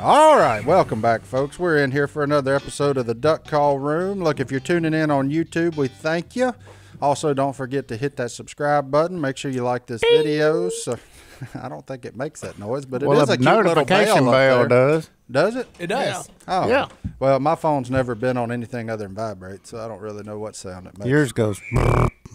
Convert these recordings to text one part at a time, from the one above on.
All right, welcome back, folks. We're in here for another episode of the Duck Call Room. Look, if you're tuning in on YouTube, we thank you. Also, don't forget to hit that subscribe button. Make sure you like this video. So, I don't think it makes that noise, but it well, is a a cute little notification bell, bell does. Does it? It does. Oh, Yeah. Well, my phone's never been on anything other than vibrate, so I don't really know what sound it makes. Yours goes.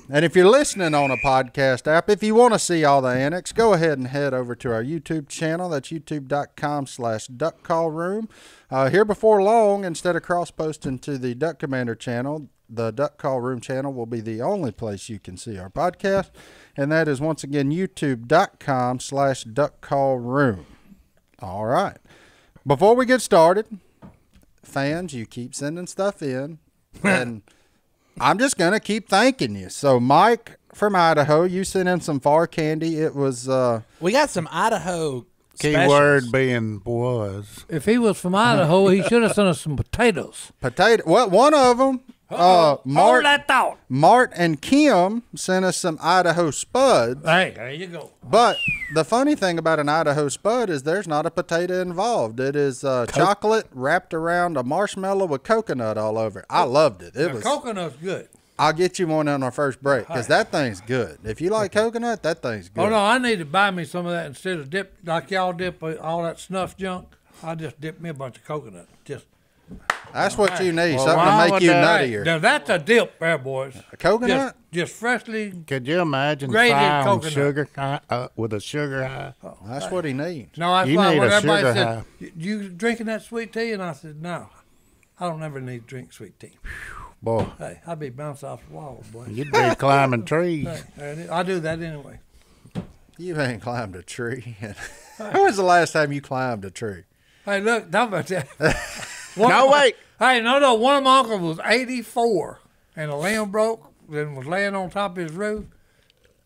And if you're listening on a podcast app, if you want to see all the annex, go ahead and head over to our YouTube channel. That's youtube.com slash duckcallroom. Uh, here before long, instead of cross-posting to the Duck Commander channel, the Duck Call Room channel will be the only place you can see our podcast. And that is, once again, youtube.com slash duckcallroom. All right. Before we get started, fans, you keep sending stuff in. And... I'm just gonna keep thanking you. So, Mike from Idaho, you sent in some far candy. It was uh, We got some Idaho Keyword specials. being was. If he was from Idaho, he should have sent us some potatoes. potato. Well, one of them, uh, Mart, Hold that thought. Mart and Kim sent us some Idaho spuds. Hey, there you go. But the funny thing about an Idaho spud is there's not a potato involved. It is uh, chocolate wrapped around a marshmallow with coconut all over it. I loved it. It The was. coconut's good. I'll get you one on our first break because that thing's good. If you like coconut, that thing's good. Oh no, I need to buy me some of that instead of dip like y'all dip uh, all that snuff junk. I just dip me a bunch of coconut. Just That's what you need. Well, something why to make would you that- nuttier. now that's a dip there, boys. A coconut? Just, just freshly. Could you imagine Grated frying coconut. sugar uh, uh, with a sugar high? That's what he needs. No, that's You why need when a everybody sugar said, high. "You- "You drinking that sweet tea?" and I said, "No, I don't ever need to drink sweet tea." Boy, Hey, I'd be bouncing off the walls, boy. you'd be climbing trees. Hey, and I do that anyway. You ain't climbed a tree. when was the last time you climbed a tree? Hey, look, talk about that. One No, my- wait. Hey, no, no. One of my uncles was 84, and a limb broke and was laying on top of his roof.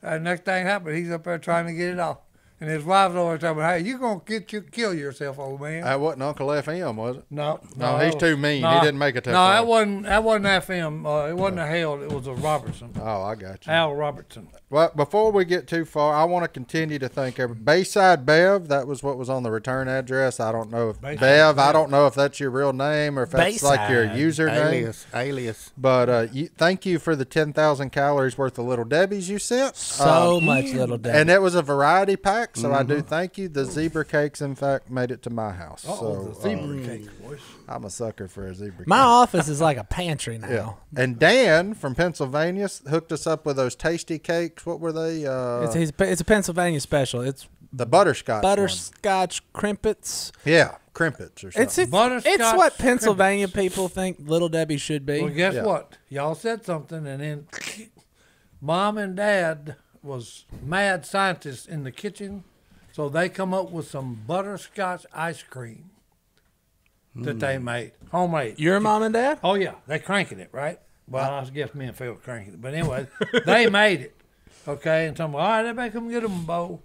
And next thing happened, he's up there trying to get it off. And his wife's always there talking, "Hey, you gonna get you kill yourself, old man?" That wasn't Uncle FM, was it? no, No, that he's was- too mean. He didn't make it that No, far. that wasn't that wasn't FM. Uh, it wasn't a Hale. It was a Robertson, Oh, I got you. Al Robertson. Well, before we get too far, I want to continue to thank every Bayside Bev. That was what was on the return address. I don't know if Bayside Bev. I don't know if that's your real name or if that's like your Bayside. username. Alias, alias. But uh, you, thank you for the ten thousand calories worth of Little Debbie's you sent. So Um, much little day. and it was a variety pack, so I Mm-hmm. do thank you. The zebra cakes, in fact, made it to my house. Oh, so the zebra um, cake, boys. I'm a sucker for a zebra. My cake. office is like a pantry now. Yeah. And Dan from Pennsylvania hooked us up with those Tastykakes. What were they? Uh, It's, it's, it's a Pennsylvania special. It's the butterscotch. one. butterscotch Krimpets. Yeah, Krimpets or something. It's it's, Butterscotch it's what Krimpets. Pennsylvania people think Little Debbie should be. Well, guess Yeah. what? Y'all said something, and then mom and dad was mad scientists in the kitchen, so they come up with some butterscotch ice cream that they hmm. made, homemade. Your mom and dad? Oh yeah, they cranking it, right? Well, I guess me and Phil were cranking it, but anyway, they made it. Okay, and told me, all right, everybody come get them a bowl.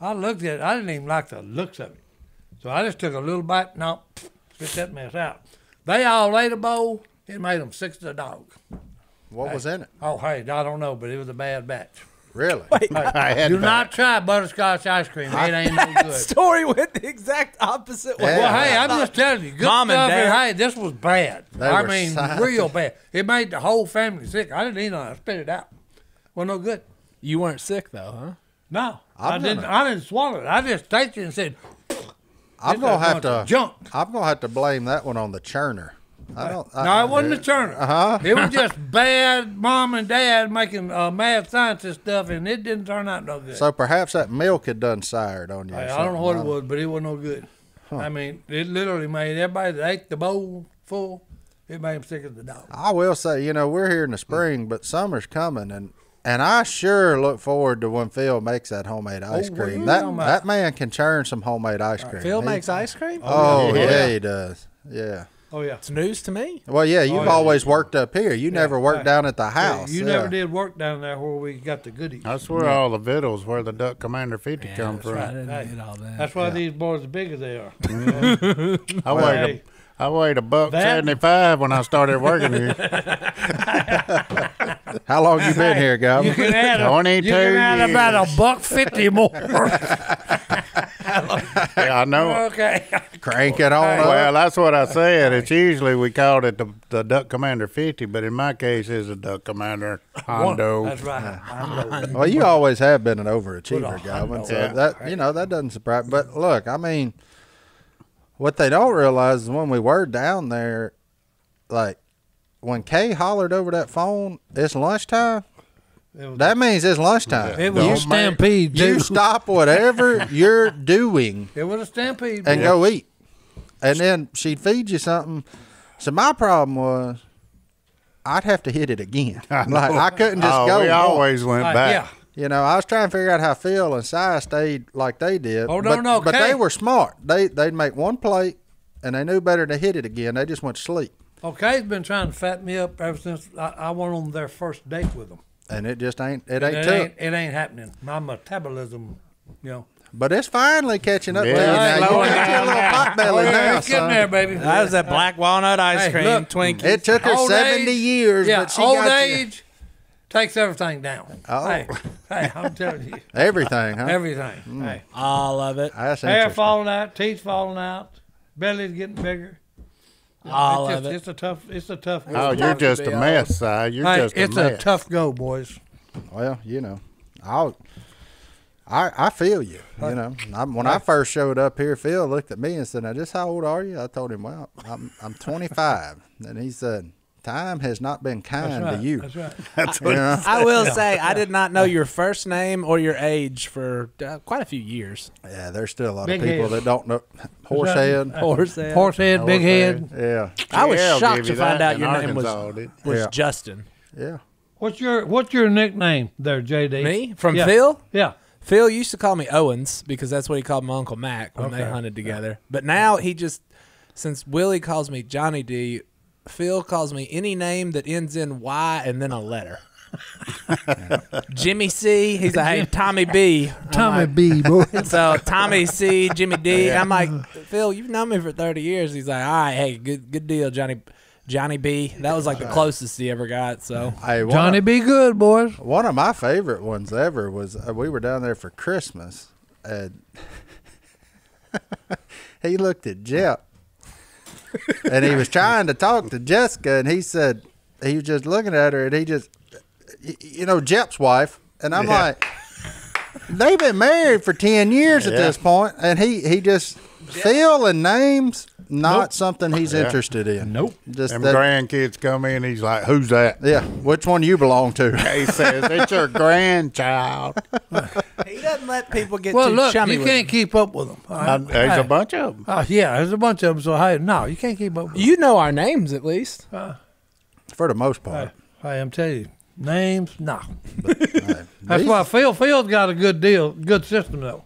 I looked at it. I didn't even like the looks of it, so I just took a little bite. No, spit that mess out. They all ate a bowl. It made them sick to the dog. what was in it? Oh, hey, I don't know, but it was a bad batch. Really? I had Do not try butterscotch ice cream. It ain't no good. Story went the exact opposite way. Yeah. Well, hey, I'm just telling you, good Mom and stuff. and, Dad. hey, this was bad. They I were mean, scientists. real bad. It made the whole family sick. I didn't eat on it. I spit it out. Well, no good. You weren't sick though, huh? No, I'm I didn't. gonna- I didn't swallow it. I just tasted it and said, I'm gonna have to. of junk." I'm gonna have to blame that one on the churner. I don't. I, No, it wasn't a Turner. Uh-huh. It was just bad mom and dad making uh, mad scientist stuff, and it didn't turn out no good. So perhaps that milk had done sired on you. or Hey, I don't know what it was, but it wasn't no good. I mean, it literally made everybody that ate the bowl full. It made them sick as the dog. I will say, you know, we're here in the spring, but summer's coming, and and I sure look forward to when Phil makes that homemade ice Oh, cream. That that man can churn some homemade ice cream. Phil He- makes ice cream? Oh yeah. yeah. he does. Yeah. Oh yeah. It's news to me. Well, yeah, you've oh, yeah. always worked up here. You never worked right. down at the house. you yeah. never did work down there where we got the goodies. That's where all the victuals, where the Duck Commander 50 come from. I didn't Hey, all that. That's why these boys are bigger as they are. I, worked Hey. a, I weighed a buck seventy-five when I started working here. How long you been here, You Governor? can add, a, you can add about a buck fifty more. Yeah, I know. okay. Crank it on up. Well, that's what I said. It's usually we called it the, the Duck Commander 50, but in my case, it's a Duck Commander Hondo. That's right. Hondo. Well, you always have been an overachiever, Put a So up. that you know that doesn't surprise. But look, I mean, what they don't realize is when we were down there, like when Kay hollered over that phone, it's lunchtime. It was, That means it's lunchtime. it was Don't a make- stampede. You stop whatever you're doing It was a stampede. and boy. go eat, and then she'd feed you something. So my problem was. I'd have to hit it again. Like I couldn't just oh, go. we once. always went Right, back. yeah. You know, I was trying to figure out how Phil and Si stayed like they did. Oh, no, but, no, But they were smart. They they'd make one plate, and they knew better to hit it again. They just went to sleep, Okay, he's been trying to fat me up ever since I, I went on their first date with them. And it just ain't it It ain't ain't, it ain't happening. My metabolism, you know. But it's finally catching up Yeah, to you it's now. You got your little pot belly Oh, now, it's son. there, baby. That was that black walnut ice Hey, cream, look, Twinkie. It took her Old seventy age- years, yeah, but she old got you. age takes everything down. Oh. Hey, hey, I'm telling you, everything, huh? everything. Mm. Hey, All of it. That's hair falling out, teeth falling out, belly's getting bigger. All it's of just, it. It's a tough. It's a tough. Oh, Go. you're tough to just be a old. mess, Si. You're Hey, just a it's mess. a tough go, boys. Well, you know, I I I feel you. You know, i when I first showed up here, Phil looked at me and said, "Now, just how old are you?" I told him, "Well, I'm I'm 25," and he said, "Time has not been kind right. to you." That's right. That's You what know? I will say I did not know your first name or your age for uh, quite a few years. Yeah, there's still a lot Big of people head. that don't know horsehead. Horse head. Horse head, big head. Yeah, I was JL shocked to find out in your name was was Yeah. Justin. yeah. What's your What's your nickname there, JD? Me from Yeah. Phil. Yeah. Phil used to call me Owens because that's what he called my uncle Mac when they hunted together. But now he just, since Willie calls me Johnny D, Phil calls me any name that ends in Y and then a letter. Jimmy C. He's like, hey, Tommy B. I'm Tommy like- B. Boy. So Tommy C, Jimmy D. I'm like, Phil, you've known me for 30 years. He's like, all right, hey, good good deal, Johnny Johnny B. That was like the closest he ever got. So Hey, Johnny Of, be good, boys. one of my favorite ones ever was uh, we were down there for Christmas, and he looked at Jep, and he was trying to talk to Jessica, and he said he was just looking at her, and he just, you know, Jep's wife, and I'm Yeah. like, they've been married for ten years at this point, and he he just Phil and names not Nope. something he's Yeah. interested in. Nope. Just Them that, grandkids come in, he's like, "Who's that?" yeah, which one you belong to? He says, "It's your grandchild." he doesn't let people get Well, too look, chummy you with can't him. keep up with them. Uh, there's a bunch of them. Uh, yeah, there's a bunch of them. So hey, no, you can't keep up. with 'em. You know our names at least. For the most part. Hey, hey, I'm telling you, names, no. Hey, That's these- why Phil Phil's got a good deal, good system though.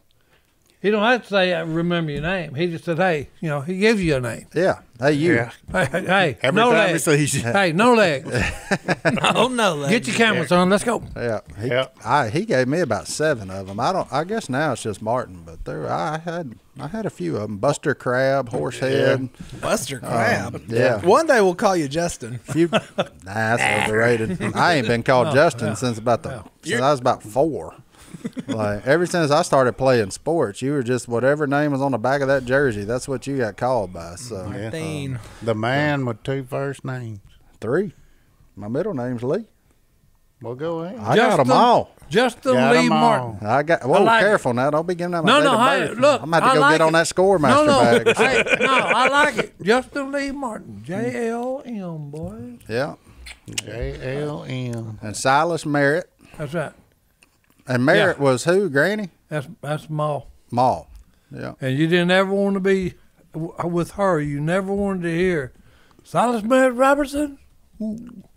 He don't have to say I remember your name. He just said, hey, you know, he gives you a name. Yeah. Hey, you. Yeah. Hey, hey, hey Every no time he legs. sees you. Hey, no legs. Oh no, Get your cameras on. Let's go. Yeah, he, Yep. I, he gave me about seven of them. I don't. I guess now it's just Martin, but there I had I had a few of them. Buster Crab, Horsehead. Buster um, Crab. yeah. One day we'll call you Justin. Few. nah, that's overrated. I ain't been called Justin since about the since I was about four. Like ever since I started playing sports, you were just whatever name was on the back of that jersey. That's what you got called by. So Yeah. Thing. The man with two first names. three. My middle name's Lee. Well, go ahead. I got them Justin- all. Justin Got Lee 'em all. Martin. I got. Whoa, like careful now! Don't be giving out my No, no, hey, look. I'm about to I go like get on it. that Scoremaster no, no, bag. hey, no, I like it. Justin Lee Martin. Mm. J L M, boy. Yeah, J L M. and Silas Merritt. That's right. And Merritt Yeah. was who? Granny That's that's Maul. Maul. Yeah. And you didn't ever want to be with her. You never wanted to hear Silas Merritt Robertson.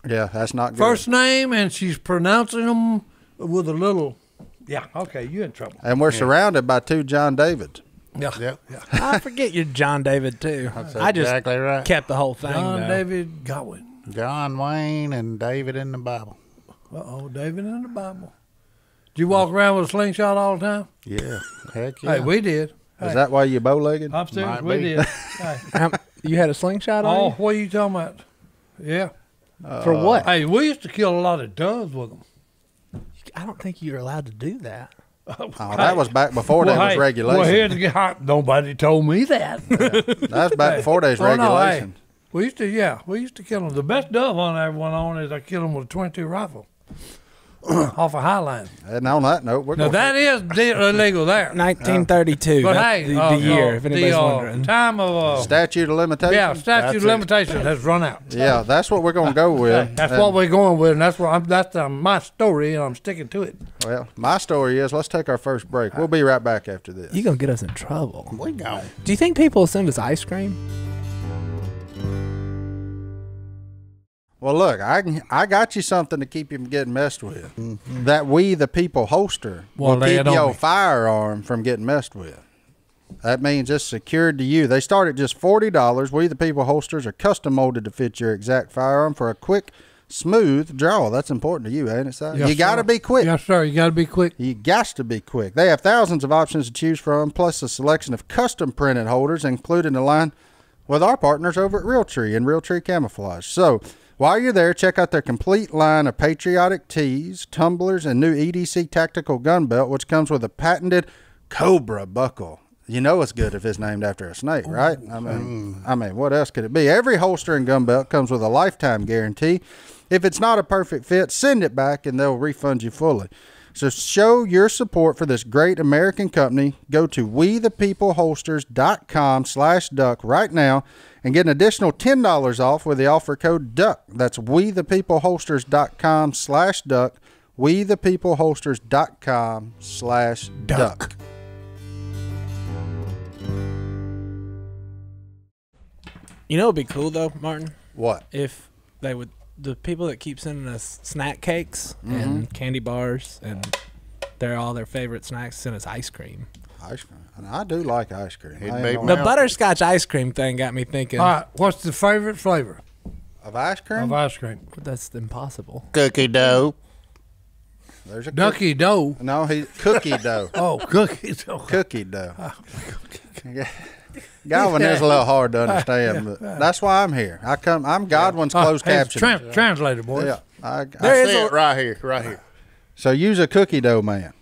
Yeah, that's not good. First name, and she's pronouncing them with a little. Yeah, okay, you in trouble. and we're surrounded by two John Davids. Yeah, Yep. yeah. I forget you're John David too. That's I just exactly right. kept the whole thing. John though. David Godwin. John Wayne and David in the Bible. Uh oh, David in the Bible. Did you walk around with a slingshot all the time? Yeah. Heck yeah. Hey, we did. Is that why you bow legged? I'm serious, Might we be. did. Hey, How, You had a slingshot on Oh, you? what are you talking about? Yeah. For uh, what? Hey, we used to kill a lot of doves with them. I don't think you're allowed to do that. Oh, oh, that was back before there was regulation. Well, here to get hot. Nobody told me that. that was back before there's Oh, no, hey, regulation. we used to, yeah, we used to kill them. The best dove on I ever went on is I killed them with a 22 rifle off a highline. And on that note, we're Now that is de- illegal there. 1932. But hey, the, the uh, year, uh, if anybody's the, uh, wondering. time of uh, statute of limitations. yeah statute of it. limitations has run out. Yeah, that's what we're going to go with. That's And, what we're going with, and that's what I'm, that's uh, my story, and I'm sticking to it. Well, my story is let's take our first break. We'll be right back after this. You're going to get us in trouble. We gone. Do you think people will send us ice cream? Well, look, I can- I got you something to keep you from getting messed with. Mm-hmm. That we the people holster Well, will keep your me. firearm from getting messed with. That means it's secured to you. They start at just forty dollars. We the people holsters are custom molded to fit your exact firearm for a quick, smooth draw. That's important to you, ain't it, Si? Yes, you got to be quick. Yes, sir. You got to be quick. You got to be quick. They have thousands of options to choose from, plus a selection of custom printed holders, including a line with our partners over at Realtree and Realtree Camouflage. So while you're there, check out their complete line of patriotic tees, tumblers, and new EDC tactical gun belt, which comes with a patented Cobra buckle. You know it's good if it's named after a snake, right? I mean, I mean, what else could it be? Every holster and gun belt comes with a lifetime guarantee. If it's not a perfect fit, send it back and they'll refund you fully. So show your support for this great American company. Go to wethepeopleholsters.com slash duck right now and get an additional $10 off with the offer code DUCK. That's we the people wethepeopleholsters.com slash duck. We the people wethepeopleholsters.com slash duck. You know, it'd be cool though, Martin, What? if they would the people that keep sending us snack cakes and mm-hmm. candy bars and they're all their favorite snacks send us ice cream. Ice cream. And I do like ice cream. It'd I ain't be The Well- butterscotch ice cream thing got me thinking. All right. What's the favorite flavor of ice cream? of ice cream? That's impossible. Cookie dough. There's a cook- Ducky dough. No, he cookie dough. Oh, cookie Oh, cookie dough. Oh, Godwin is a little hard to understand, but that's why I'm here. I come. I'm Godwin's closed uh, hey, caption. tran- translator, boys. yeah, I, There I, is See a- it right here, right here. so use a cookie dough man.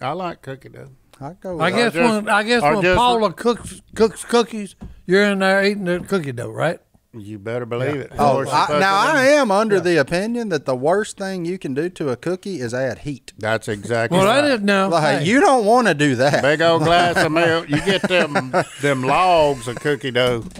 I like cookie dough. I go. I guess just- when I guess when just- Paula cooks cooks cookies, you're in there eating the cookie dough, right? You better believe it. Oh, I, now I am under the opinion that the worst thing you can do to a cookie is add heat. That's exactly Well, right. that is no. Like hey, you don't want to do that. Big old glass of milk. You get them them logs of cookie dough.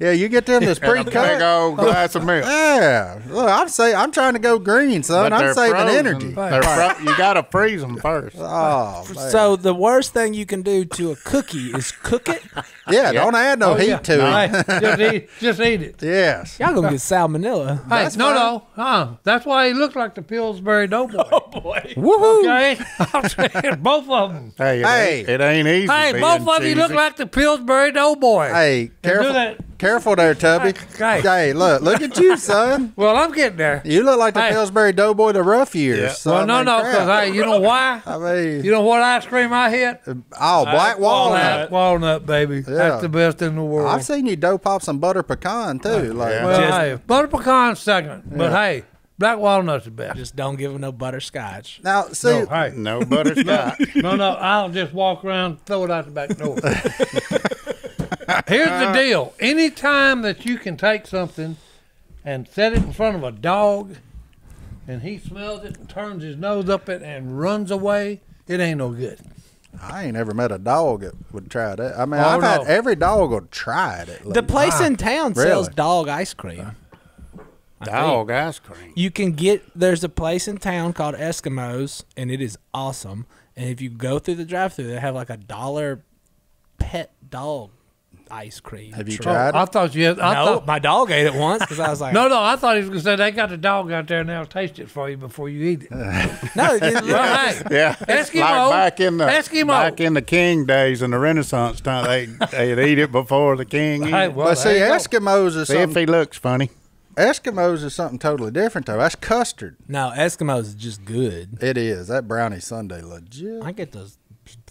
Yeah, you get them this And a big pre-cut. old glass of milk. Yeah, look, I'm say I'm trying to go green, son. But I'm saving frozen. energy. Fro- you got to freeze them first. Oh, man. So the worst thing you can do to a cookie is cook it. yeah, don't add no oh, heat yeah. to it. Hey, just eat, just eat it. Yes. Y'all gonna get salmonella. Hey, That's no, fine. no, Huh. that's why he looks like the Pillsbury Doughboy. Oh boy, Woohoo! okay, I'm saying both of them. Hey, it, Hey. Ain't, it ain't easy. Hey, being both of you look cheesy. like the Pillsbury Doughboy. Hey, do careful, that. Careful there, Tubby. Hey. Hey, look, look at you, son. Well, I'm getting there. You look like the Hey. Pillsbury Doughboy, the rough years. Yeah. So, well, I no, mean, no, because hey, you know why? I mean, You know what ice cream I hit? Uh, oh, uh, black walnut. Black walnut, baby. Yeah. That's the best in the world. I've seen you dough pop some butter pecan too. Like, Yeah. well, Just- hey, butter pecan second, but hey, black walnut's the best. Just don't give them no butterscotch. now see, No, hey, No butterscotch. no, no, I'll just walk around, throw it out the back door. Here's the deal: anytime that you can take something and set it in front of a dog, and he smells it and turns his nose up it and runs away, it ain't no good. I ain't ever met a dog that would try that. I mean, Oh, I've had every dog would try it. At The least. place in town sells Really? dog ice cream. I think. Dog ice cream. You can get there's a place in town called Eskimos, and it is awesome. And if you go through the drive-through, they have like a dollar pet dog ice cream. Have you truck. tried oh, I thought you. Had, I No, thought, my dog ate it once because I was like, no, no, I thought he was gonna say they got the dog out there and they'll Taste it for you before you eat it. no. it- Well, hey, Yeah, Eskimo. like back in the Eskimo. back in the King days and the Renaissance time, they they'd eat it before the King. Eat Hey, well, But see, there you go. Eskimos is See if he looks funny. Eskimos is something totally different though. That's custard. no, Eskimos is just good. It is that brownie sundae legit. I get those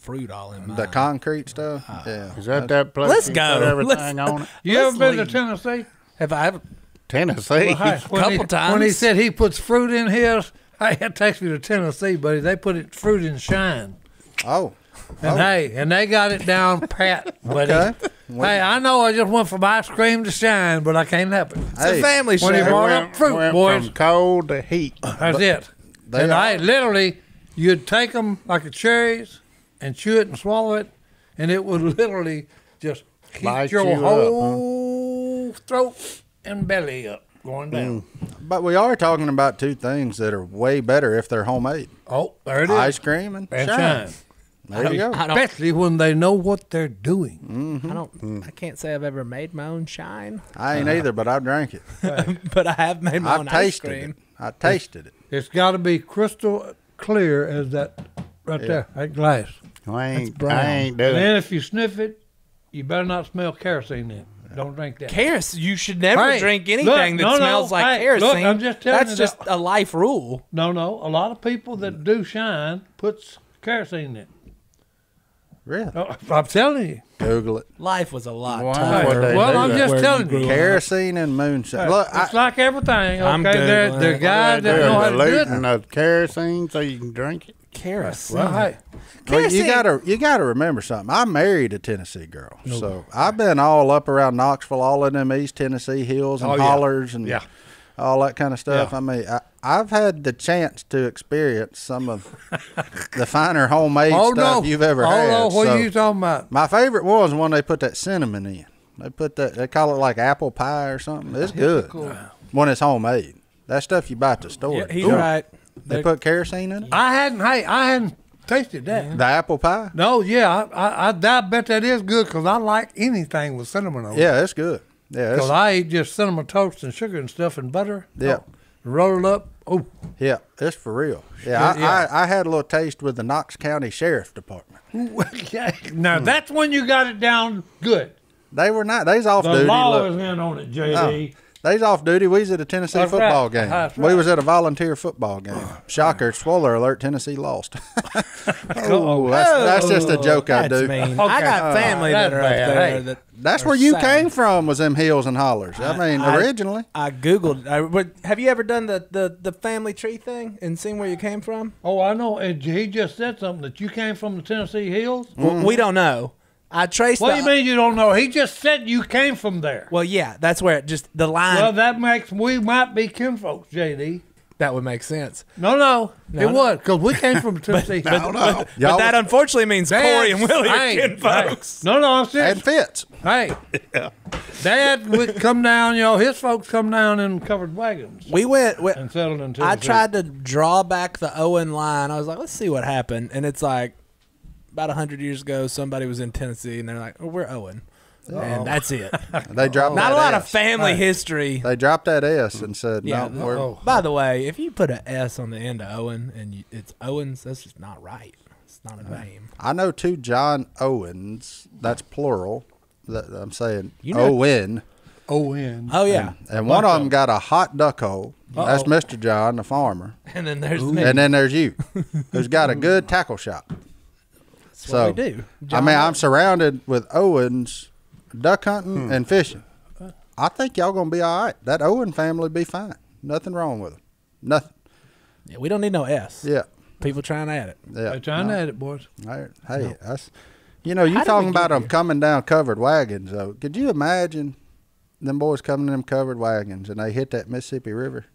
fruit all in mine. The concrete stuff. Ah. yeah. Is that that place? Let's go. Put everything Let's- on it. You ever been leave. to Tennessee? Have I ever? Tennessee. Well, hey, when couple he, When he said he puts fruit in his, hey, that takes me to Tennessee, buddy. They put it fruit in shine. Oh. And Oh. hey, and they got it down pat, buddy. Okay. Hey, I know I just went from ice cream to shine, but I can't help it. It's Hey, a family when he show. brought up fruit, went boys. from cold to heat. That's it. They and are- I literally, you'd take them like a cherries and chew it and swallow it, and it would literally just keep Light your you up, huh? whole throat and belly up going down. Mm. But we are talking about two things that are way better if they're homemade: Oh, there it is. ice cream and, and shine. shine. There you go. I don't. Especially when they know what they're doing. Mm-hmm. I don't. Mm. I can't say I've ever made my own shine, I ain't uh-huh. either, but I drank it. but I have made my I've own ice cream. it. I tasted it. It's got to be crystal clear as that right there, that glass. I ain't, brown. I ain't And doing then if you sniff it, you better not smell kerosene in it. Don't drink that. Kerosene. You should never Hey, drink anything look, that no, no, smells like hey, kerosene. look, I'm just telling That's you just that- a life rule. No, no. A lot of people that do shine puts kerosene in it. Really? Oh, I'm telling you. Google it. Life was a lot Why tougher. would they well, do I'm that? just telling you. Kerosene and moonshine. Look, I, it's like everything. I'm Okay, they're, Googling they're it. guys that They're know how to do it. diluting the kerosene so you can drink it. Kerosene. Well, hey, Well, you gotta you gotta remember something. I married a Tennessee girl, so I've been all up around Knoxville, all in them East Tennessee hills and Oh, yeah. hollers and Yeah. all that kind of stuff. Yeah. I mean, I, I've had the chance to experience some of the finer homemade oh stuff no, you've ever oh, had. no, what so- are you talking about? my favorite was when they put that cinnamon in. They put that they call it like apple pie or something. It's good when it's homemade. That stuff you buy at the store. Yeah, he's Ooh. right. They put kerosene in it. I hadn't. Hey, I hadn't tasted that. The apple pie. No, yeah, I, I, I, I bet that is good because I like anything with cinnamon on it. Yeah, that's good. Yeah, Because I eat just cinnamon toast and sugar and stuff and butter. Yeah. Oh, roll it up. Oh, yeah, it's for real. Yeah, Yeah, I, yeah. I, I had a little taste with the Knox County Sheriff Department. yeah. now that's when you got it down good. They were not. They's off The duty. law look. is in on it, JD. Oh. They's off duty. We was at a Tennessee That's football right. game. That's We right. was at a volunteer football game. Oh, Shocker! Spoiler alert: Tennessee lost. oh, that's, that's just a joke I do. mean. I got oh, family that are up bad. there Hey. that That's are where you sad. came from. Was them hills and hollers? I mean, I- originally. I googled. I, but have you ever done the, the, the family tree thing and seen where you came from? Oh, I know. And he just said something that you came from the Tennessee Hills. Well, we don't know. I traced. What the, do you mean you don't know? He just said you came from there. Well, yeah, that's where it just the line Well, that makes we might be kinfolks, JD. that would make sense. No, no, No, it no. would because we came from Tennessee. No, no. But Y'all that unfortunately means Korie and Willie are Hey, kinfolks. hey. No, no, I'm serious. And Fitz. Hey, Dad would come down. You know, his folks come down in covered wagons We went. We, and settled in Tennessee. I tried to draw back the Owen line. I was like, let's see what happened, and it's like about hundred years ago, somebody was in Tennessee, and they're like, oh, we're Owen, and that's it. They dropped Not that a lot of family Right. history. They dropped that S and said, Yeah, "No, we're, Oh. By the way, if you put an S on the end of Owen and you, it's Owens, that's just not right. It's not a name. I know two John Owens. That's plural. That I'm saying You know- Owen, O N. Oh yeah, and one of them got a hot duck hole. That's Uh-oh. Mister John, the farmer, and then there's me. and then there's you, who's got a good tackle shop. That's so what we do. I John mean, I'm surrounded with Owens, duck hunting and fishing. I think y'all gonna be all right. That Owen family be fine. Nothing wrong with them. Nothing. Yeah, we don't need no S. Yeah. People trying at it. Yeah. They're trying No. to add it, boys. Hey, hey, that's you know, you How talking about them here? coming down covered wagons though. Could you imagine them boys coming in them covered wagons and they hit that Mississippi River?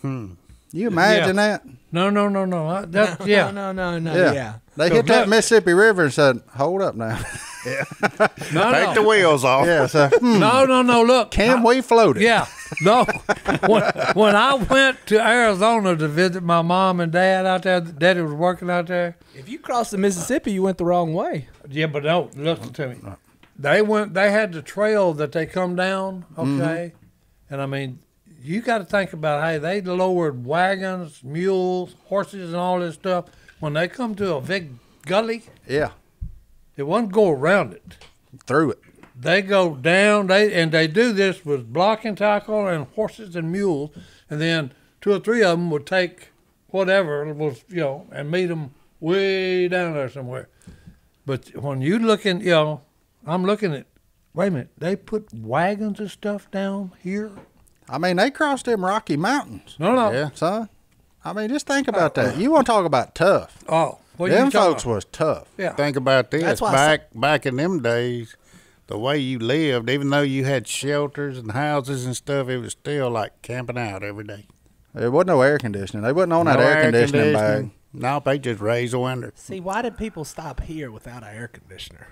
Hmm. You imagine that? No, no, no, no. I, that, yeah. No, no, no, no. Yeah. Yeah. They So hit that look- Mississippi River and said, "Hold up now." yeah. No, Take no. the wheels off. yeah. So, hmm, no, no, no. Look, can I- we float it? Yeah, no. when, when I went to Arizona to visit my mom and dad out there, Daddy was working out there. If you cross the Mississippi, you went the wrong way. Yeah, but no, listen to me. They went. They had the trail that they come down. Okay, and I mean, you got to think about hey, they lowered wagons, mules, horses, and all this stuff. When they come to a big gully, Yeah. it wasn't go around it. Through it. They go down. They and they do this with blocking tackle and horses and mules, and then two or three of them would take whatever was you know and meet them way down there somewhere. But when you looking, you know, I'm looking at. Wait a minute, they put wagons and stuff down here. I mean, they crossed them Rocky Mountains, No, no. Yeah. son. I mean, just think about uh, that. You want to talk about tough? Oh, what them you folks about? was tough. Yeah. Think about this. That's why I back back in them days, the way you lived, even though you had shelters and houses and stuff, it was still like camping out every day. There wasn't no air conditioning. They wasn't on that No air conditioning bag. conditioning. No, they just raise the window. See, why did people stop here without an air conditioner?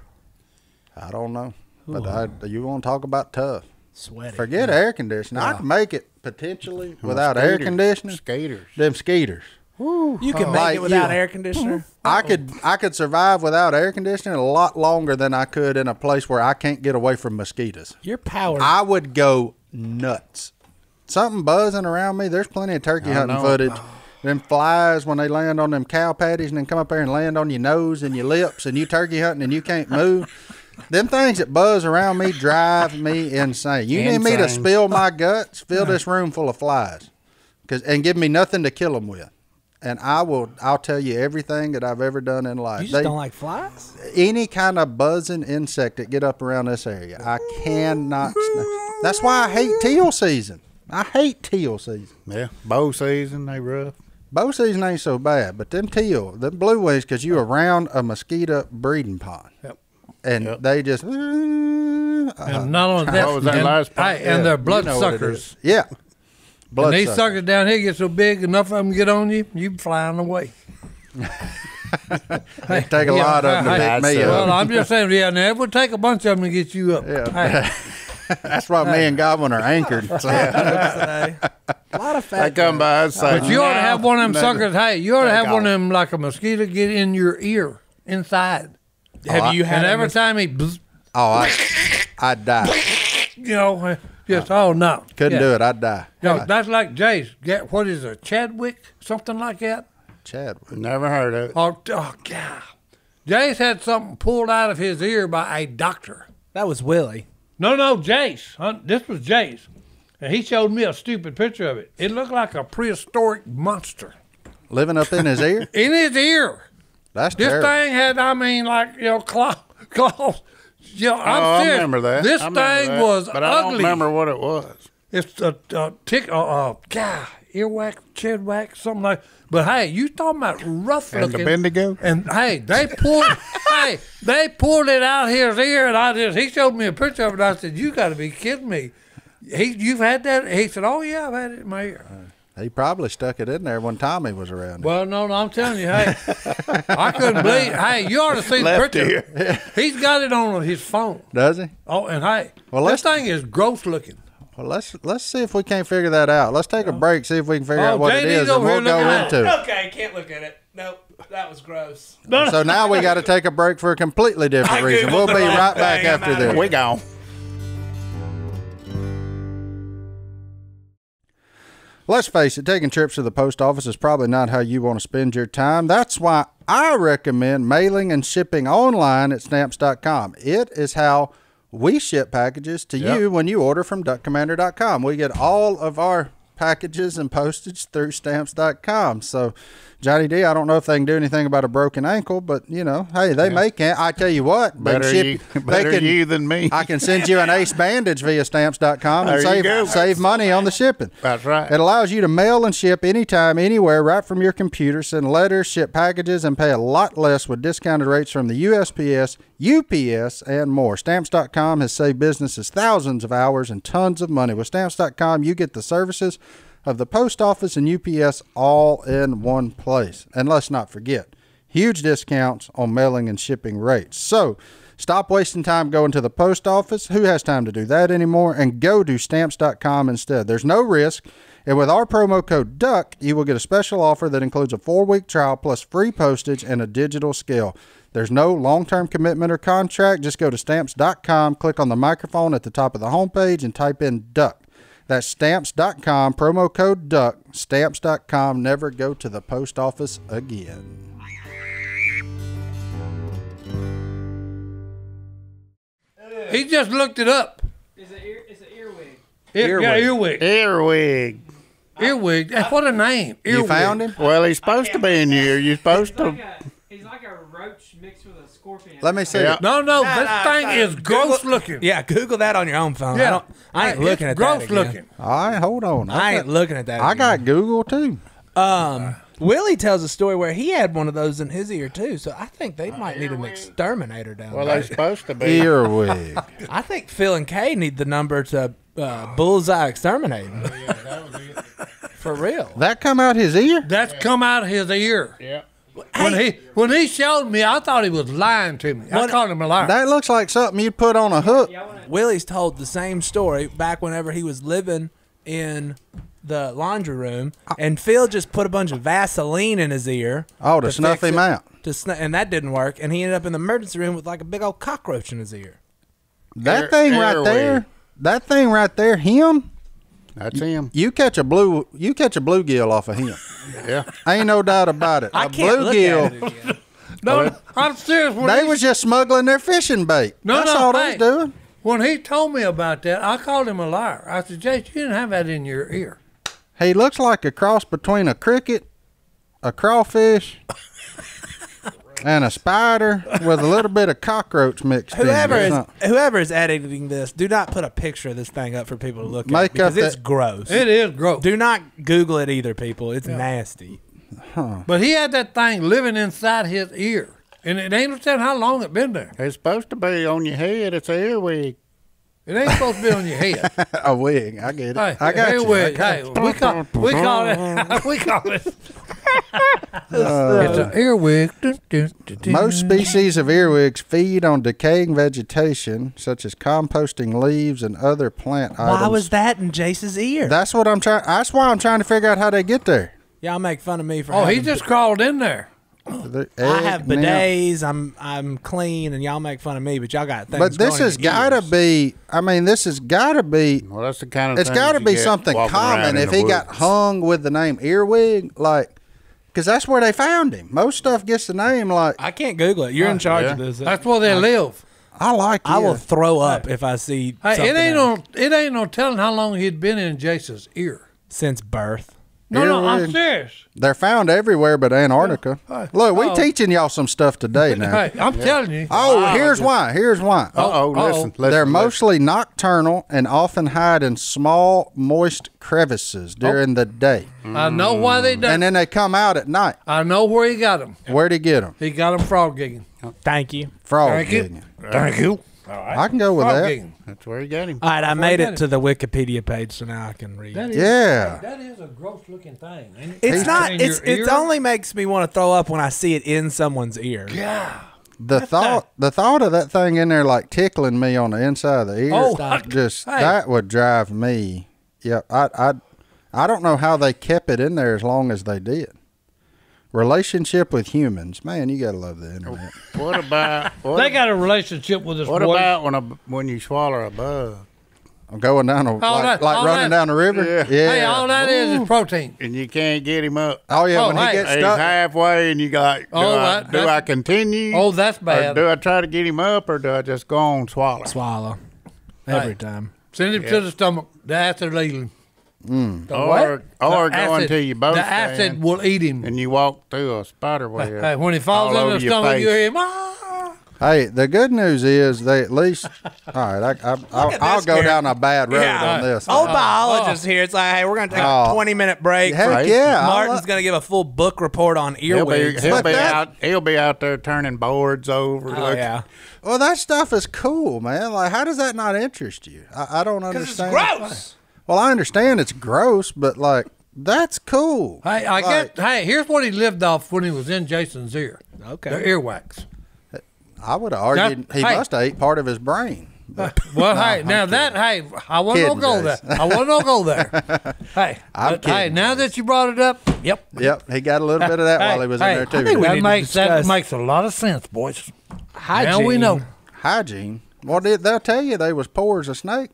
I don't know. But I, you want to talk about tough? Sweaty. Forget air conditioning. I can make it potentially without air conditioning. Skaters. Them skeeters. You can make Like it without you. air conditioner. I could I could survive without air conditioning a lot longer than I could in a place where I can't get away from mosquitoes. Your power. I would go nuts. Something buzzing around me. There's plenty of turkey I hunting know. footage. Them flies when they land on them cow patties and then come up there and land on your nose and your lips and you turkey hunting and you can't move. Them things that buzz around me drive me insane. You need me to spill my guts, fill this room full of flies, 'Cause- and give me nothing to kill them with. And I will. I'll tell you everything that I've ever done in life. you just They- don't like flies. any kind of buzzing insect that get up around this area. I cannot. stand- That's why I hate teal season. I hate teal season. Yeah, bow season they rough. Bow season ain't so bad, but them teal, them blue wings, because you around a mosquito breeding pond, Yep. And Yep. they just. uh, And not only that, What was that and, last part? hey, and they're you blood know suckers. Yeah, blood and these suckers. suckers down here get so big, enough of them get on you, you flying away. They take a Yeah, lot of them to hey, pick me that's, uh, Well. I'm just saying, yeah, now it would take a bunch of them to get you up. Yeah. Hey, That's why me and Godwin are anchored. So. A lot of They fat. come by and say, but you ought to have one of them suckers. Hey, you ought to have one of them like a mosquito get in your ear inside. Have oh, you had And every mos- time he, bzz, oh, I, I'd die. you know, eh, just oh no, Couldn't yeah. do it. I'd die. No, that's like Jay's. Get what is it, Chadwick, something like that? Chadwick, Never heard of it. Oh, oh God. Jace had something pulled out of his ear by a doctor. That was Willie. No, no, Jace. Huh? This was Jace. And he showed me a stupid picture of it. It looked like a prehistoric monster Living up in his ear. in his ear. That's This terrible. thing had, I mean, like, you know, claw, claws. You know, I'm oh, I remember that. This remember thing that, was but ugly. I don't remember what it was. It's a, a tick, uh, uh, God, earwax, chidwax, something like. But hey, you talking about rough And the looking? Bendigo? And hey, they pulled, hey, they pulled it out his ear, and I just he showed me a picture of it. and I said, "You got to be kidding me." He, you've had that? He said, "Oh yeah, I've had it in my ear." He probably stuck it in there when Tommy was around. Well, no, no, I'm telling you, hey, I couldn't believe. Hey, you ought to see the Left picture. He's got it on his phone. Does he? Oh, and hey, Well, this thing is gross looking. Well, let's let's see if we can't figure that out. Let's take a oh. break, see if we can figure Oh, out what it JD's is, and we'll go into it. Okay, can't look at it. Nope, that was gross. So now we got to take a break for a completely different reason. We'll be right back after this. We gone. Let's face it, taking trips to the post office is probably not how you want to spend your time. That's why I recommend mailing and shipping online at stamps.com. It is how we ship packages to Yep. you when you order from duckcommander.com. We get all of our packages and postage through stamps.com. So, Johnny D, I don't know if they can do anything about a broken ankle, but you know, hey, they make it. I tell you what, Better, ship, you, they better can, you than me. I can send you an ace bandage via stamps.com and There save save money on the shipping. That's right. It allows you to mail and ship anytime, anywhere, right from your computer, send letters, ship packages, and pay a lot less with discounted rates from the USPS, UPS, and more. Stamps.com has saved businesses thousands of hours and tons of money. With Stamps.com, you get the services of the post office and UPS all in one place. And let's not forget, huge discounts on mailing and shipping rates. So, Stop wasting time going to the post office. Who has time to do that anymore? And go to stamps.com instead. There's no risk. And with our promo code DUCK, you will get a special offer that includes a four week trial plus free postage and a digital scale. There's no long term commitment or contract. Just go to stamps.com, click on the microphone at the top of the homepage, and type in DUCK. That's stamps.com, promo code DUCK. Stamps.com. Never go to the post office again. He just looked it up. It's an ear. It's an earwig. Ear, yeah, earwig. Earwig. Earwig. That's what a name. Earwig. You found him? Well, he's supposed to be in here. You're supposed to. He's like a roach mixed with a scorpion. Let me see Yeah. it. No, no, Nah, this nah, thing nah, is Google- gross looking. Yeah, Google that on your own phone. I, Yeah. don't, I ain't Hey, looking at gross that Gross looking. All right, hold on. I ain't got, looking at that. I again. got Google too. Um, Willie tells a story where he had one of those in his ear too. So I think they might need an exterminator down Well, there. Well, they're supposed to be. Earwig. I think Phil and Kay need the number to uh, bullseye exterminating. For real. that come out his ear? That's come out of his ear. Yeah. When he when he showed me, I thought he was lying to me. I called him a liar. That looks like something you'd put on a hook. Yeah, Willie's told the same story back whenever he was living in the laundry room, and Phil just put a bunch of Vaseline in his ear. Oh, to snuff fix him it, out. To sn- and that didn't work, and he ended up in the emergency room with like a big old cockroach in his ear. That Ear- thing right earwig. there. That thing right there. Him. That's him. You catch a blue. You catch a bluegill off of him. Yeah. Ain't no doubt about it. I a can't look at bluegill. it again. no, no, I'm serious. When They was just smuggling their fishing bait. No, That's no, all they was doing. when he told me about that, I called him a liar. I said, Jace, you didn't have that in your ear. He looks like a cross between a cricket, a crawfish, and a spider with a little bit of cockroach mixed Whoever in. it or is whoever is editing this, do not put a picture of this thing up for people to look Make at because up it's that- gross. It is gross. do not Google it either, people. It's nasty. But he had that thing living inside his ear. And it ain't no telling how long it been there. It's supposed to be on your head. It's an earwig. It ain't supposed to be on your head. a wig. I get it. Hey, I got hey, you. wait, I got hey, we call we call it we call it. It's an earwig. Dun, dun, dun, dun. Most species of earwigs feed on decaying vegetation, such as composting leaves and other plant items. Why was that in Jace's ear? That's what I'm trying. That's why I'm trying to figure out how they get there. Y'all make fun of me for. Oh, he having- just crawled in there. The I egg have nymph. bidets. I'm I'm clean, and y'all make fun of me, but y'all got things. But this growing has in your got to ears. be. I mean, this has got to be. Well, that's the kind of. It's things got to be something common if the he got hung with the name earwig, like, because that's where they found him. Most stuff gets the name like. I can't Google it. You're in charge yeah. of this. That's where they live. I like. I will throw up if I see. Hey, something it ain't else. no it ain't no telling how long he'd been in Jason's ear. since birth. No, no, I'm serious. They're found everywhere but Antarctica. Hey. Look, we Oh. teaching y'all some stuff today now. Hey, I'm telling you. Oh, here's why. Here's why. Uh oh, Uh-oh. listen, listen. They're listen. mostly nocturnal and often hide in small, moist crevices during the day. I know why they done. And then they come out at night. I know where he got them. Where'd he get them? He got them frog gigging. Thank you. Frog Thank you. Thank you. I can go with Frog that. gigging. That's where you got him. All right, I I made got it to the Wikipedia page, so now I can read. That is, Yeah. That is a gross looking thing. Ain't it? It's not. It's it only makes me want to throw up when I see it in someone's ear. Yeah. The thought, the thought of that thing in there, like tickling me on the inside of the ear, Oh, just Hey. that would drive me. Yeah, I, I, I don't know how they kept it in there as long as they did. Relationship with humans, man, you gotta love the internet. What about what, They got a relationship with this what boy. about when a when you swallow a bug I'm going down a, like, that- like all running that- down the river. Yeah. Yeah. Hey, all that is is protein. and you can't get him up? Oh yeah, Oh, when hey. he gets He's stuck. halfway, and you got. Do, Oh, I, that- do that's- I continue? Oh, that's or bad. do I try to get him up, or do I just go on and swallow? Swallow every Right. time. Send him to the stomach. The acid will eat. The Or what? or The go acid- until you both The acid stand, will eat him. and you walk through a spider web. Hey, when he falls all in over the your stomach, face. you hear him. Ah! Hey, the good news is they at least. all right, I, I, I'll, I'll go guy. down a bad road Yeah. on this. Old biologist here. It's like, hey, we're gonna take a Oh. twenty minute break. Heck for- yeah, Martin's gonna give a full book report on He'll be, earwigs. he'll be that- out. He'll be out there turning boards over. Oh look- yeah, Well, that stuff is cool, man. Like, how does that not interest you? I, I don't because it's understand. gross. Well, I understand it's gross, but like, that's cool. Hey, I Like, get. Hey, here's what he lived off when he was in Jason's ear. Okay, The Okay. earwax. I would have argued That- he hey. must have ate part of his brain. But Well, hey, now that hey, I want to Kidding, go there. Jace. I want to go there. hey, I'm but, hey, now that you brought it up, yep. yep, he got a little bit of that while he was hey, in there too. I think we That need to makes that makes a lot of sense, boys. Hygiene. Now we know. Hygiene. Well, did they'll tell you they was poor as a snake?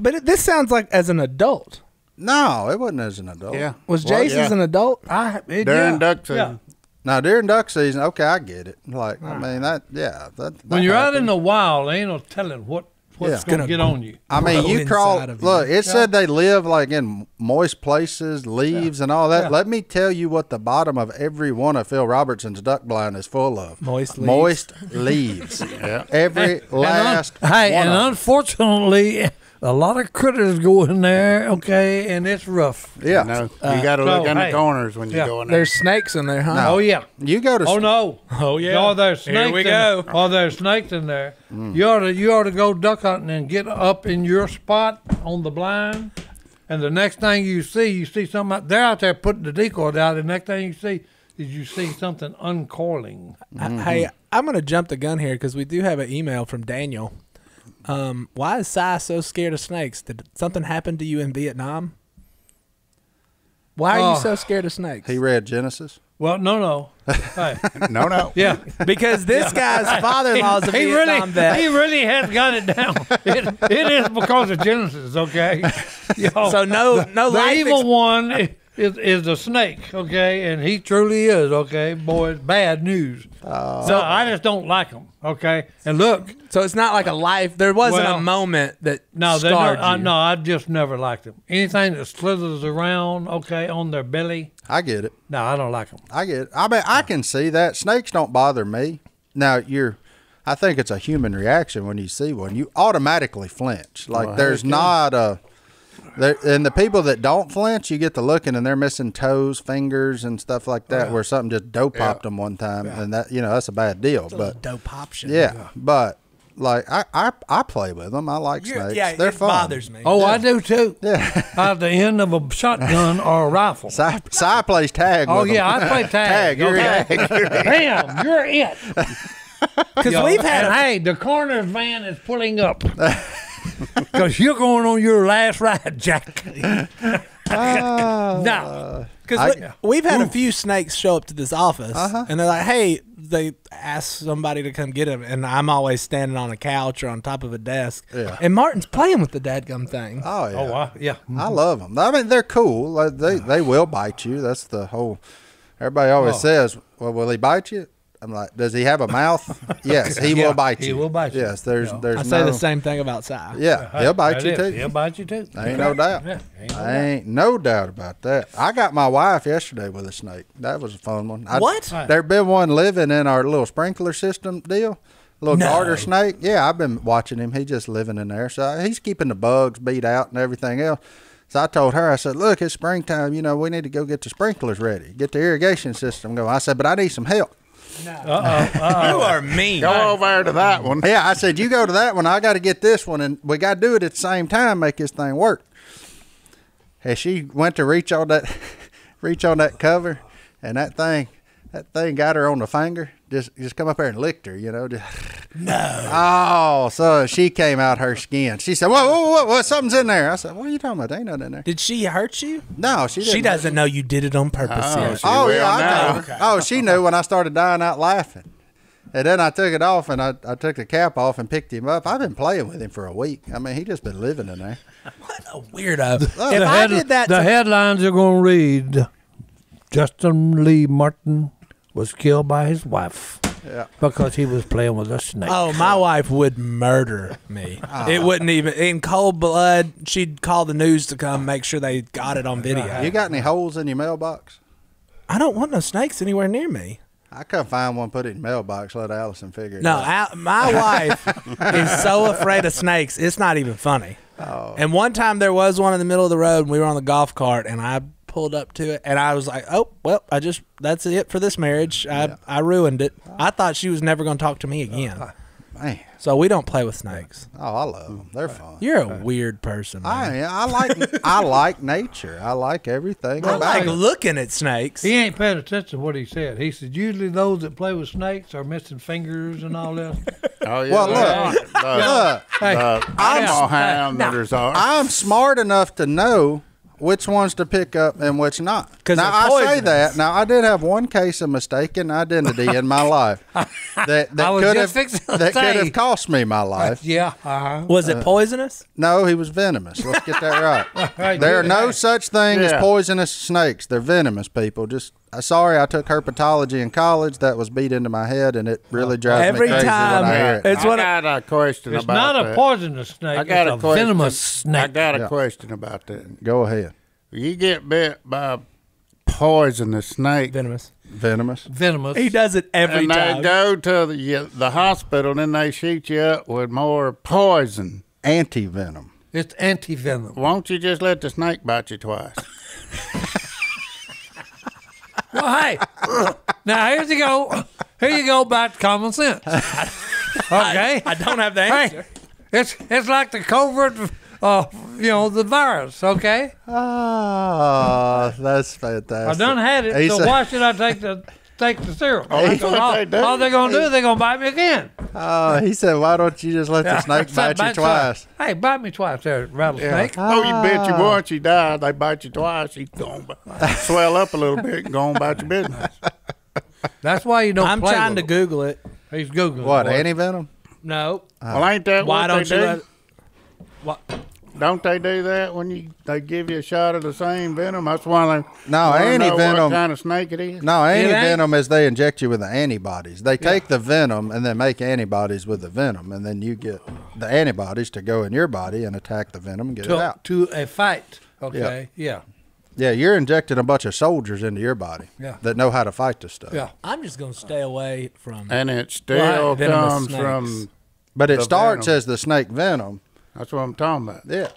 But it, this sounds like as an adult. No, it wasn't as an adult. Yeah. Was Well, Jace yeah. as an adult? I it, During yeah, duck yeah. season. Now during duck season, okay, I get it. Like, I mean that, yeah. That, When you're out in the wild, ain't no telling what what's Yeah. gonna Gonna get on you. I mean, you crawl. inside of you. Look, it said they live like in moist places, leaves, and all that. Yeah. Let me tell you what the bottom of every one of Phil Robertson's duck blind is full of. Moist leaves. Moist leaves. Yeah. Every last. And un- hey, and of 'em. unfortunately, a lot of critters go in there. Okay, and it's rough. yeah. No, you got to look so, in the hey, corners when you yeah, go in there. There's snakes in there, huh? No. Oh yeah. You go to. Oh no. Oh yeah. Oh, there's snakes. Here we in go. Oh, there's snakes in there. Mm. You ought to you ought to go duck hunting and get up in your spot on the blind, and the next thing you see, you see something. Out, they're out there putting the decoy down. The next thing you see is you see something uncoiling. I- Hey, I'm gonna jump the gun here because we do have an email from Daniel. Um, why is Si so scared of snakes? Did something happen to you in Vietnam? Why are Oh. you so scared of snakes? He read Genesis. Well, no, no. hey, no, no. yeah. because this guy's father-in-law is a he Vietnam really, vet. he really has got it down. It, it is because of Genesis, okay? Yo, so no, no the life. evil ex- one i- is is the snake, okay? And he truly is, okay? Boy, it's bad news. so I just don't like him, okay? And look, so it's not like a life. There wasn't Well, a moment that no, they're scarred not, I, no, I just never liked them. Anything that slithers around, okay, on their belly, I get it. no, I don't like them. I get it. I mean, I can see that. Snakes don't bother me. Now, you're. I think it's a human reaction when you see one. You automatically flinch. Like Well, there's not a. There, and the people that don't flinch, you get to looking and they're missing toes, fingers, and stuff like that, where something just dope popped them one time, and that you know that's a bad deal. It's a But dope option. yeah, but like I, I I play with them. I like You're- snakes. yeah, they're it fun. bothers me. Oh, I do too. Yeah, At the end of a shotgun or a rifle. Si, Si plays tag. Oh with 'em. yeah, I play Tag, tag. you're okay? Bam, you're it. because we've had and hey, the coroner's van is pulling up because you're going on your last ride, Jack. no, Because we, have had a few snakes show up to this office, Uh-huh. and they're like, "Hey," they ask somebody to come get them, and I'm always standing on a couch or on top of a desk, Yeah. and Martin's playing with the dadgum thing. Oh yeah. oh I, yeah, I love them. I mean, they're cool. Like, They they will bite you. That's the whole. Everybody always Oh. says, "Well, will he bite you?" I'm like, "Does he have a mouth?" yes, he Yeah, will bite you. he will bite you. Yes, there's Yeah. there's I say no, the same thing about Si. Yeah, he'll bite That you is. too. He'll bite you too. Ain't no doubt. Yeah, ain't no I ain't no doubt about that. I got my wife yesterday with a snake. That was a fun one. I, What? Right. There been one living in our little sprinkler system deal. Little No. garter snake. Yeah, I've been watching him. He just living in there. So he's keeping the bugs beat out and everything else. So I told her, I said, look, it's springtime. You know, we need to go get the sprinklers ready, get the irrigation system going. I said, but I need some help. You are mean. Go over there to that one. Yeah, I said, you go to that one. I got to get this one, and we got to do it at the same time, make this thing work. And she went to reach on that, reach on that cover, and that thing, that thing got her on the finger. Just, just come up there and licked her, you know. Just, no. Oh, so she came out her skin. She said, "Whoa, whoa, whoa, whoa something's in there." I said, "What are you talking about? There ain't nothing in there." Did she hurt you? No, she didn't. She doesn't know you did it on purpose Oh, yet. she Oh yeah, I now. know. Oh, she knew when I started dying out laughing. And then I took it off and I, I took the cap off and picked him up. I've been playing with him for a week. I mean, he just been living in there. What a weirdo. if The I head- did that, the to- headlines are going to read: Justin Lee Martin was killed by his wife Yeah. because he was playing with a snake. Oh, my wife would murder me. Ah. It wouldn't even in cold blood. She'd call the news to come make sure they got it on video. You got any holes in your mailbox? I don't want no snakes anywhere near me. I couldn't find one. Put it in your mailbox. Let Allison figure it No, out. Al- my wife is so afraid of snakes. It's not even funny. Oh. And one time there was one in the middle of the road, and we were on the golf cart, and I pulled up to it, and I was like, "Oh, well, I just that's it for this marriage. I I ruined it. I thought she was never going to talk to me again. Uh, man. So we don't play with snakes. Oh, I love them. They're fun. You're a weird person. Man. I I like I like nature. I like everything I about like it. looking at snakes. He ain't paying attention to what he said. He said usually those that play with snakes are missing fingers and all this. Oh, yeah. Well, the, look, the, Look, Hey, the animal hounders are. I'm smart enough to know which ones to pick up and which not. 'Cause now I say that. Now I did have one case of mistaken identity in my life that that could have that could have cost me my life. yeah, uh-huh. Was it poisonous? No, he was venomous. Let's get that right. Right, there are no Hey. such thing as poisonous snakes. They're venomous people. Just uh, sorry, I took herpetology in college. That was beat into my head, and it really drives Every me crazy Every time. when I hear it. It's I what I- got a question It's about not a that. poisonous snake. I got it's a, a, question. venomous snake. I got a Yeah. question about that. Go ahead. You get bit by a poisonous snake, venomous. Venomous. venomous. He does it every and they go to the the hospital, and then they shoot you up with more poison. Anti venom. It's anti venom. Won't you just let the snake bite you twice? Well, hey, now here's you go. Here you go back to common sense. Okay, I don't have the answer. hey, it's it's like the covert, uh, you know, the virus. Okay, Ah, that's fantastic. I done had it. He so said- why should I take the take the syrup? that's what all, they do. all they're gonna do, they're gonna bite me again. Uh, he said, "Why don't you just let the snake Say, bite you twice?" Hey, bite me twice, there, rattlesnake. Oh, you bit you once, you die. They bite you twice, you gonna b- swell up a little bit and go on about your business. That's why you don't. I'm play trying with to. Google it. He's googling. What boy. anti venom? No. well, ain't that Why what don't they you do? let? What? Don't they do that when you they give you a shot of the same venom? That's why they No, wanna know anti-venom- What kind of snake it is? No, ain't- anti venom is they inject you with the antibodies. They take the venom and then make antibodies with the venom, and then you get the antibodies to go in your body and attack the venom and get it out. to a fight. Okay. Yeah. Yeah, Yeah, you're injecting a bunch of soldiers into your body Yeah. that know how to fight this stuff. Yeah. I'm just gonna stay away from. And it still comes snakes. from. But it starts venom. as the snake venom. That's what I'm talking about. Yeah.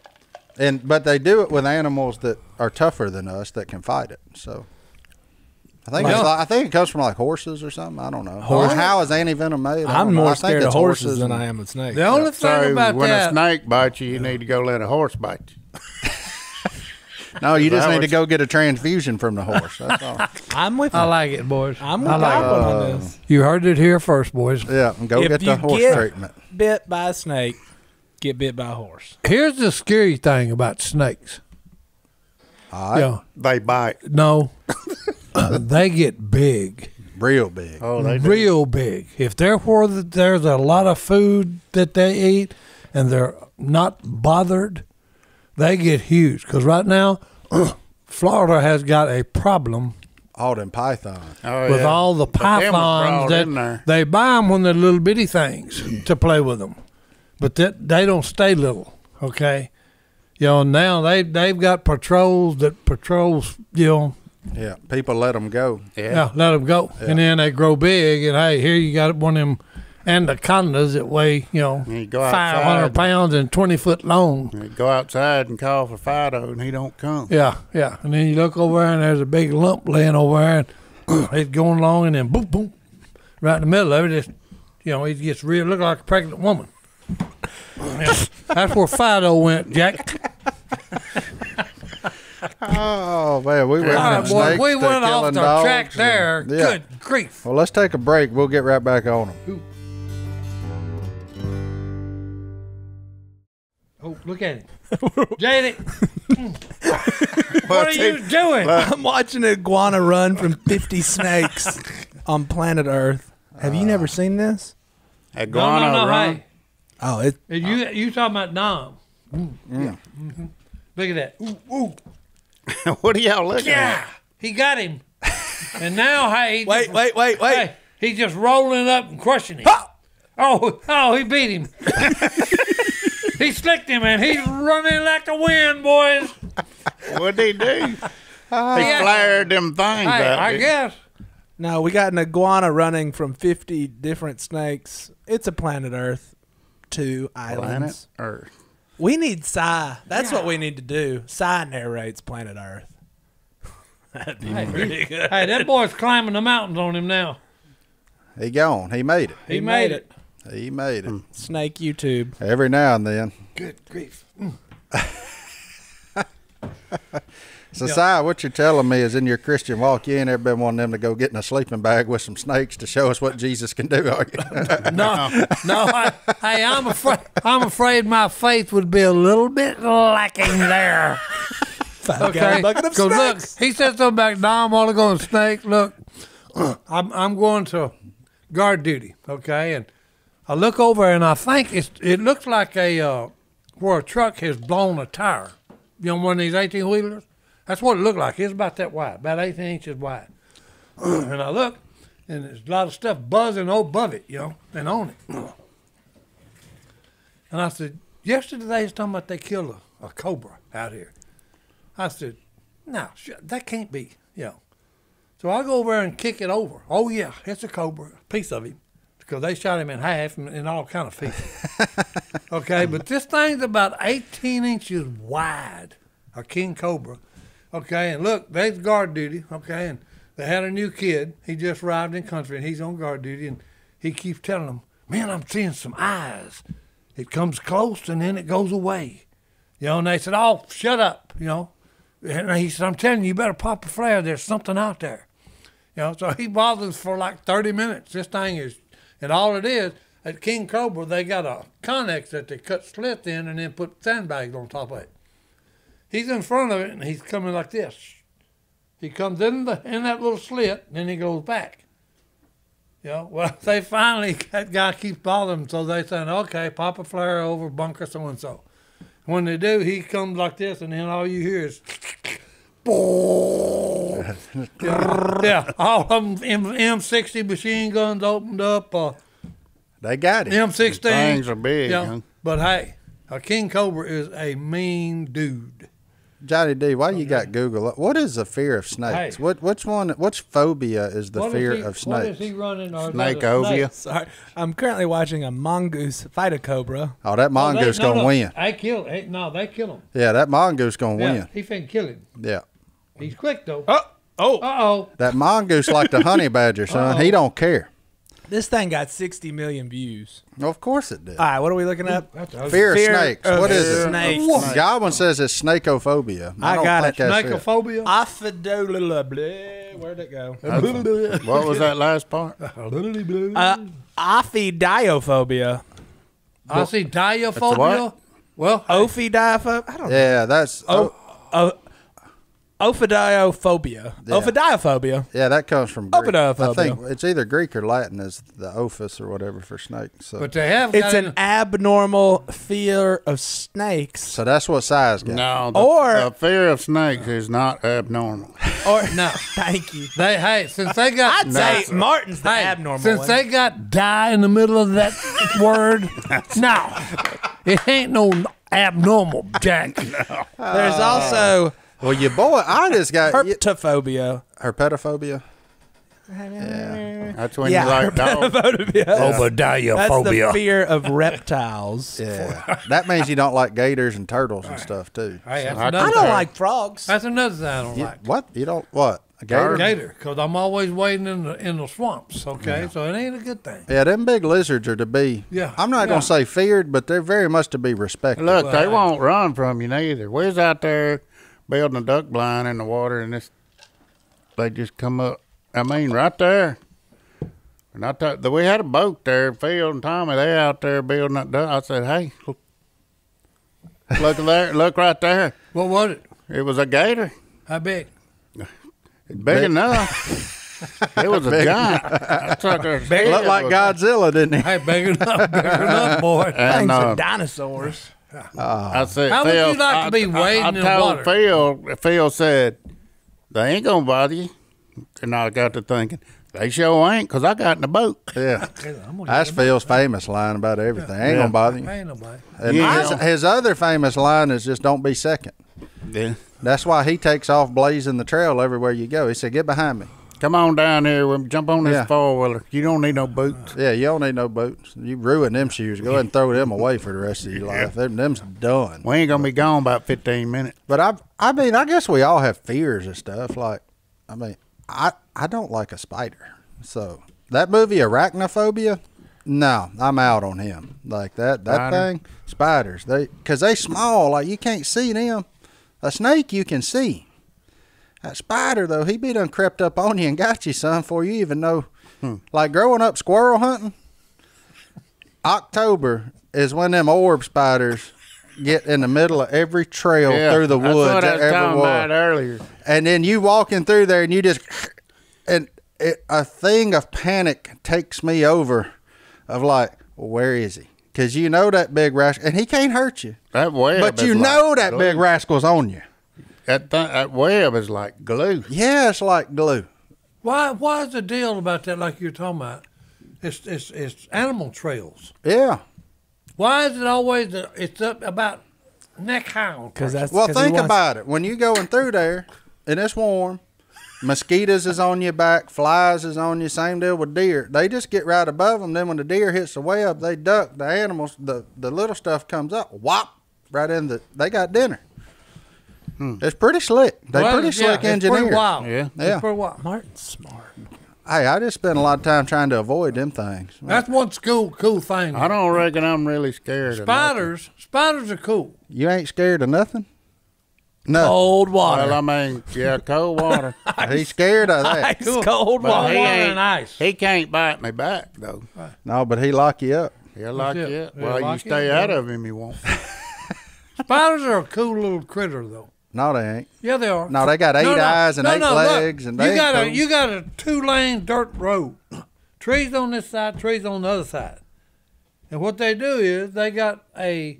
And but they do it with animals that are tougher than us that can fight it. So I think it's Like- like, I think it comes from like horses or something. I don't know. Horse- how is anti venom made? I I'm don't know. I more think scared of it's horses than I am of snakes. The only thing So about when that, a snake bites you, you need to go let a horse bite you. No, you just need to go get a transfusion from the horse. That's all. I'm with. I you. like it, boys. I'm with I like Goblin it. on this. You heard it here first, boys. Yeah, go If get you the horse get- treatment. Bit by a snake, get bit by a horse. Here's the scary thing about snakes. All right. Yeah. They bite. No, they get big, Real big. Oh, they do. real big. If they're where th- there's a lot of food that they eat and they're not bothered, they get huge. Because right now, Florida has got a problem All them pythons. Oh, with yeah. all the But them was pythons brought in that there. they buy them when they're little bitty things to play with them, but that they don't stay little. Okay, you know now they they've got patrols that patrols. You know, Yeah, people let them go. Yeah. yeah, let them go, and then they grow big. And hey, here you got one of them anacondas that weigh you know five hundred pounds and twenty foot long. You go outside and call for Fido, and he don't come. Yeah, yeah. And then you look over there and there's a big lump laying over there and it's going along and then boom, boom, right in the middle of it. Just, you know, he gets real, look like a pregnant woman. Yeah, That's where Fido went, Jack. Oh man, we went All right, from boy, snakes we to went off killing the dogs track and- there. Yeah. Good grief. Well, let's take a break. We'll get right back on them. Oh, look at it. Jaded. what are you doing? I'm watching an iguana run from 50 snakes on planet Earth. Have you never seen this? No, Iguana no, no, run. hey. Oh, it. And you you talking about Dom. Yeah. Mhm. Look at that. Ooh, ooh. what are y'all looking at? Yeah. He got him. and now, hey. he Wait, just- wait, wait, wait. Hey, he's just rolling up and crushing him. Oh, oh, he beat him. he slicked him, and he's running like the wind, boys. What'd he do? he Yeah. flared them things Hey, out. I didn't guess. No, we got an iguana running from 50 different snakes. It's a planet Earth, two islands. Planet Earth. We need Si. That's what we need to do. Si narrates Planet Earth. That'd be Hey, pretty he- good. hey, that boy's climbing the mountains on him now. He gone. He made it. He, made it. He made it. Hmm. Snake YouTube. Every now and then. Good grief. So, Si, what you're telling me is in your Christian walk, you ain't ever been one of them to go get in a sleeping bag with some snakes to show us what Jesus can do, are you? No, no. I, hey, I'm afraid. I'm afraid my faith would be a little bit lacking there. okay, gallon bucket of 'Cause look, snakes. he said something back. Now I'm only going snake. Look, I'm I'm going to guard duty. Okay, and I look over and I think it's it looks like a uh, where a truck has blown a tire. You know, one of these eighteen wheelers. That's what it looked like. It's about that wide, about eighteen inches wide. and I look, and there's a lot of stuff buzzing above it, you know, and on it. And I said, yesterday they was talking about they killed a, a cobra out here. I said, no, sh- that can't be, you know. So I go over there and kick it over. Oh yeah, it's a cobra, a piece of him, because they shot him in half and, and all kind of pieces. okay, but this thing's about 18 inches wide, a king cobra. Okay, and look, there's guard duty. Okay, and they had a new kid. He just arrived in country and he's on guard duty, and he keeps telling them, "Man, I'm seeing some eyes. It comes close and then it goes away." You know, and they said, "Oh, shut up," you know. And he said, I'm telling you, you better pop a flare. There's something out there. You know, so he bothers for like 30 minutes. This thing is, and all it is, at King Cobra, they got a connex that they cut slits in and then put sandbags on top of it. He's in front of it and he's coming like this. He comes in the in that little slit, and then he goes back. You know, well, they finally, that guy keeps bothering them, so they said, okay, pop a flare over bunker so and so. When they do, he comes like this, and then all you hear is, yeah, yeah, all of them M- M60 machine guns opened up, uh, They got it. M16. Things are big, Yeah, huh? but hey, a King Cobra is a mean dude. Johnny D, why you got Google? up? What is the fear of snakes? Hey. What which one? Which phobia is the What is fear he- of snakes? is he running? Or is Snakeovia. snake? Sorry, I'm currently watching a mongoose fight a cobra. Oh, that Oh, they- mongoose no, gonna no, win. They kill. Hey, no, they kill him. Yeah, that mongoose gonna Yeah, win. he finna kill him. Yeah, He's quick though. Oh, oh! Uh oh. that mongoose like the honey badger, son. He Uh-oh. don't care. This thing got 60 million views. Of course it did. All right, what are we looking up? Fear of Fear snakes. of What is it? snakes. Godwin says it's snakeophobia. I don't got think it. that's Snakeophobia. Aphidola, where'd it go? What was that last part? Uh, ophidiophobia. I see diophobia. what? Well, Ophidiophobia? I don't know. Yeah, that's. Oh, Oh, ophidiophobia. Yeah. Ophidiophobia. yeah, that comes from Greek. I think it's either Greek or Latin as the ophis or whatever for snake. So, but they have. It's an abnormal fear of snakes. so that's what Si's got. No, the, Or- the fear of snakes is not abnormal. Or No. thank you. They hey, since they got I'd say Martin's the hey, abnormal since one. they got die in the middle of that word, no, it ain't no abnormal, Jack. There's also Well, your boy, I just got you- herpetophobia. herpetophobia. That's when Yeah, you like dogs. herpetophobia. Obadiah That's the fear of reptiles. Yeah, that means you don't like gators and turtles and stuff too. Hey, that's I I don't like frogs. That's another thing I don't You- like. what you don't what a gator? Gator, because I'm always wading in the in the swamps. Okay, so it ain't a good thing. Yeah, them big lizards are to be. Yeah, I'm not yeah. gonna say feared, but they're very much to be respected. Look, they won't run from you neither. We was out there building a duck blind in the water, and this they just come up. I mean, right there. And I thought that we had a boat there. Phil and Tommy, they out there building that duck. I said, "Hey, look, look there, look right there. What was it? It was a gator, How big? big, Big. enough. it was a giant. That sucker's head Looked like Godzilla, didn't he? Hey, big enough, big enough, boy. And, Things uh, are dinosaurs. I ah. said, How would you like to be I- wading I, in told water? Phil, Phil said, they ain't gonna bother you. And I got to thinking, they sure ain't, cause I got in the boat. Yeah, I'm that's get Phil's famous line about everything. Ain't Yeah. gonna bother you. Ain't nobody. And Yeah. his, his other famous line is just "Don't be second. Yeah. That's why he takes off blazing the trail everywhere you go. He said, "Get behind me." Come on down here, we'll jump on this Yeah. four wheeler. You don't need no boots. Yeah, you don't need no boots. You ruin them shoes. Go ahead and throw them away for the rest of your life. Them, them's done. We ain't gonna be gone about fifteen minutes. But I, I mean, I guess we all have fears and stuff. Like, I mean, I, I don't like a spider. So that movie Arachnophobia, no, I'm out on him. Like that, that Spider? thing, spiders. They, cause they small. Like you can't see them. A snake you can see. That spider though, he be done crept up on you and got you, son, before you even know. Like growing up squirrel hunting. October is when them orb spiders get in the middle of every trail through the that's woods what I was talking about earlier. And then you walking through there and you just and it, a thing of panic takes me over of like, well, where is he? Because you know that big rascal, and he can't hurt you. That web, But you like know that big rascal's on you. That th- that web is like glue. Yeah, it's like glue. Why? Why is the deal about that? Like you're talking about, it's it's it's animal trails. Yeah. Why is it always the, it's up about neck high? on Because that's Well, 'cause he think wants- about it. When you going through there and it's warm, mosquitoes is on your back, flies is on you. Same deal with deer. They just get right above them. Then when the deer hits the web, they duck. The animals, the the little stuff comes up, whop, right in the. They got dinner. Mm. It's pretty slick. They Well, pretty yeah, slick it's engineer. Pretty wild. Yeah. Yeah. It's pretty wild. Martin's smart. Hey, I just spend a lot of time trying to avoid them things. That's one cool cool thing. I don't reckon I'm really scared of nothing. Spiders, spiders are cool. You ain't scared of nothing. No, Cold water. Well, I mean, yeah, cold water. he's scared of that. Ice cold But water. he ain't- and ice. He can't bite me back though. No, but he lock you up. He'll lock it. you up. He'll Well, you lock you stay out of him, he won't. Spiders are a cool little critter, though. No, they ain't. Yeah, they are. No, they got eight eyes and eight legs, and they you ain't got a you got a two lane dirt road, trees on this side, trees on the other side, and what they do is they got a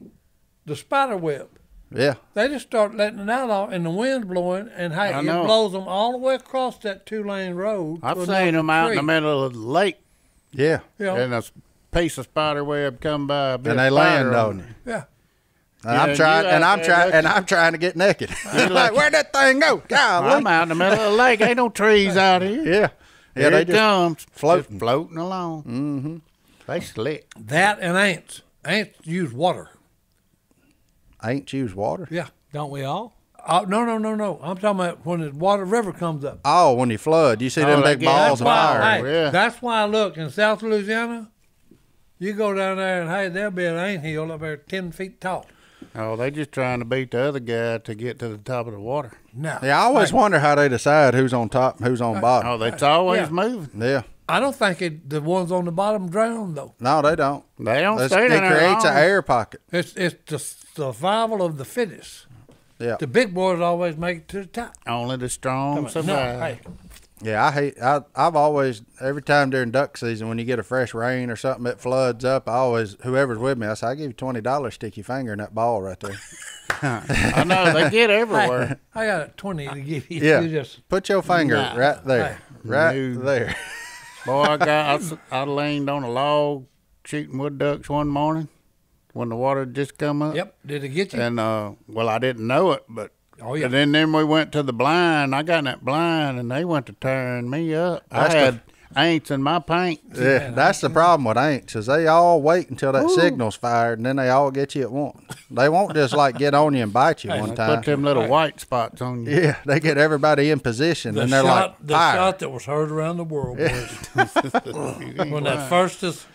the spider web. Yeah. They just start letting it out, all, and the wind's blowing, and hey, it blows them all the way across that two lane road. to I've seen them out in the middle of the lake, Yeah. You know, and a piece of spider web come by, a bit And they land on you. yeah. And Yeah, I'm trying, and I'm trying, and I'm trying to get naked. like, where'd that thing go? Golly. I'm out in the middle of the lake. Ain't no trees out here. Yeah, yeah. Here they it just comes, floating. floating along. Mm-hmm. They slick. That and ants. Ants use water. Ants use water. Yeah. Don't we all? Uh, no, no, no, no. I'm talking about when the water river comes up. Oh, when you flood, you see Oh, them they big get- balls of why, fire. hey, yeah. that's why I look in South Louisiana. You go down there and hey, there'll be an ant hill up there ten feet tall. Oh, they just trying to beat the other guy to get to the top of the water. Now, Yeah, I always hey, wonder how they decide who's on top and who's on uh, bottom. Oh, that's always Yeah. moving. Yeah, I don't think it, the ones on the bottom drown though. no, they don't. They don't That's- stay it down there creates an air pocket. It's it's the survival of the fittest. Yeah, The big boys always make it to the top. Only the strong No, survive. hey, yeah. I hate. I I've always every time during duck season when you get a fresh rain or something that floods up, I always whoever's with me, I say I give you twenty dollars, stick your finger in that ball right there. I know they get everywhere. I got a twenty to give you. Yeah. You just Put your finger Nah. right there, Hey. right No. there. Boy, I got I leaned on a log shooting wood ducks one morning when the water just come up. yep. Did it get you? And uh, well, I didn't know it, but oh yeah. and then then we went to the blind. I got in that blind, and they went to tearing me up. That's I the- had ants in my paint. Yeah, that's the problem with ants is they all wait until that signal's fired and then they all get you at once. They won't just like get on you and bite you one time. Put them little Right. white spots on you. Yeah, they get everybody in position the and they're shot, like the fire. shot that was heard around the world was when that first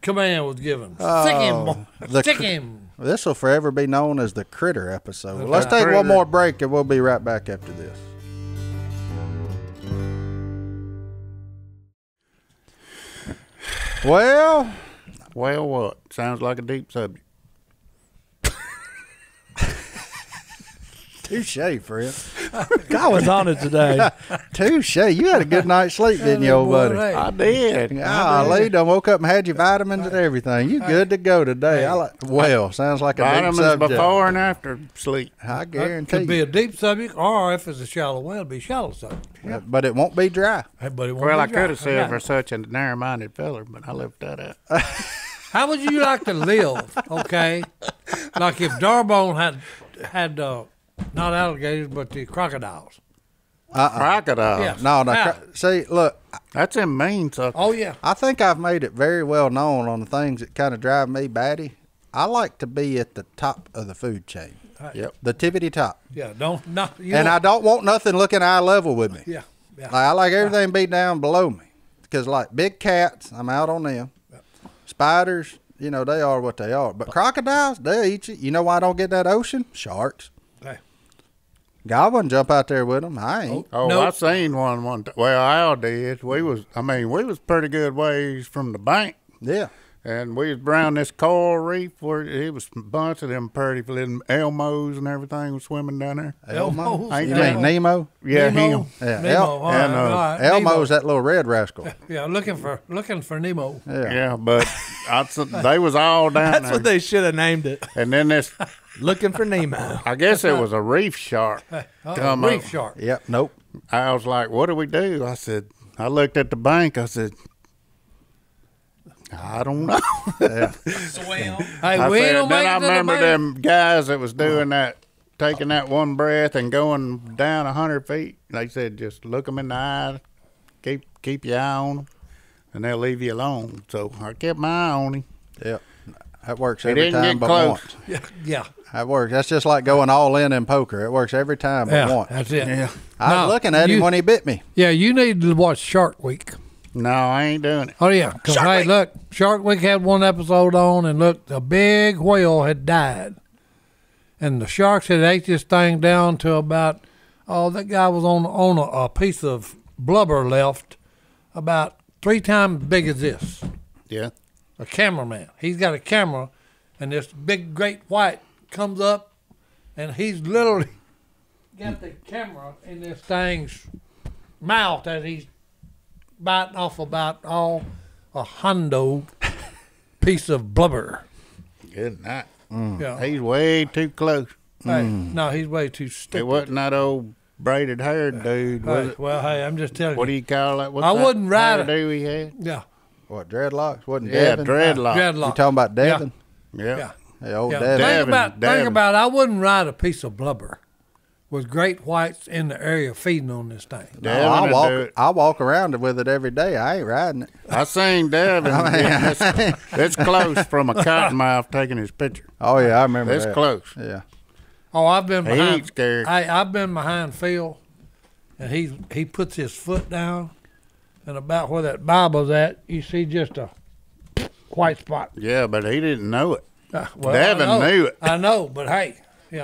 command was given. Oh, stick him, boy. Oh, the stick him. This will forever be known as the critter episode. Let's take critter. one more break and we'll be right back after this. Well, Well, what? Sounds like a deep subject. Touche, friend. I was on it today. Touche. You had a good night's sleep, didn't you, old buddy? Hey, I did. Golly, done woke up and had your vitamins and everything. You good to go today. I like. Well, sounds like a deep Vitamins subject. before and after sleep. I that guarantee could be a deep subject, or if it's a shallow well, it'd be shallow subject. Yeah. But it won't be dry. Hey, but it won't Well, be I could have said for such a narrow-minded feller, but I left that out. How would you like to live? Okay, like if D'Arbonne had had uh, not alligators, but the crocodiles. Uh-uh. Crocodile. Yeah. No, no. How? cr- See, look, That's in mean sucker. Oh yeah. I think I've made it very well known on the things that kind of drive me batty. I like to be at the top of the food chain, uh, Yep. the tippity top, Yeah, don't not you and don't- I don't want nothing looking eye level with me. yeah, yeah. Like I like everything be down below me, because like big cats, I'm out on them. Spiders, you know, they are what they are. But crocodiles, they'll eat you. You know why I don't get that ocean? Sharks. Hey. God wouldn't jump out there with them. I ain't. Oh, oh, Nope. I seen one one. T- well, Al did. We was. I mean, we was pretty good ways from the bank, Yeah. And we was around this coral reef where it was a bunch of them pretty little elmos and everything was swimming down there. Elmos. Ain't You they? mean Nemo? Yeah, Nemo. him. Yeah, Nemo. El- all right, and, uh, all right, Elmo's Nemo. that little red rascal. Yeah, looking for looking for Nemo. Yeah. Yeah, but I, s- they was all down That's there. what they should have named it. and then this, Looking for Nemo. I guess it was a reef shark. Uh, Come reef up. shark. Yep. Nope. I was like, "What do we do?" I said, I looked at the bank. I said, I don't know. Swim. Hey, I we ain't said, gonna then make I it to the remember them guys that was doing that, taking that one breath and going down a hundred feet. They said, just look them in the eye, keep keep your eye on them, and they'll leave you alone. So I kept my eye on him. Yep. That works He every didn't time get but close. once. Yeah, yeah, That works. That's just like going all in in poker. It works every time but yeah. once. That's it. Yeah. I was No, looking at him you- when he bit me. Yeah, you need to watch Shark Week. No, I ain't doing it. Oh yeah, because hey, look, Shark Week had one episode on, and look, a big whale had died, and the sharks had ate this thing down to about. Oh, that guy was on on a, a piece of blubber left, about three times big as this. Yeah. A cameraman. He's got a camera, and this big great white comes up, and he's literally got the camera in this thing's mouth as he's biting off about all a hundo piece of blubber. Good night. Mm. Yeah. He's way too close. Hey, mm. no, he's way too stupid. It wasn't that old braided haired dude, was Hey, it? well, hey, I'm just telling What do you. you call that? What's I that wouldn't ride it. hairdo he had? Yeah, What, dreadlocks? Wasn't Yeah, Devin? dreadlock. You talking about Devin? Yeah. Yeah. Hey, old Yeah. Devin. Think about Devin. think about. I wouldn't ride a piece of blubber with great whites in the area feeding on this thing. No, Devin I walk. do it. I walk around with it every day. I ain't riding it. I seen Devin. yeah, that's, that's close from a cottonmouth taking his picture. Oh yeah, I remember That's that. close. Yeah. Oh, I've been He behind. ain't scared. I I've been behind Phil, and he he puts his foot down, and about where that Bible's at, you see just a white spot. Yeah, but he didn't know it. Uh, well, Devin know, knew it. I know, but hey, you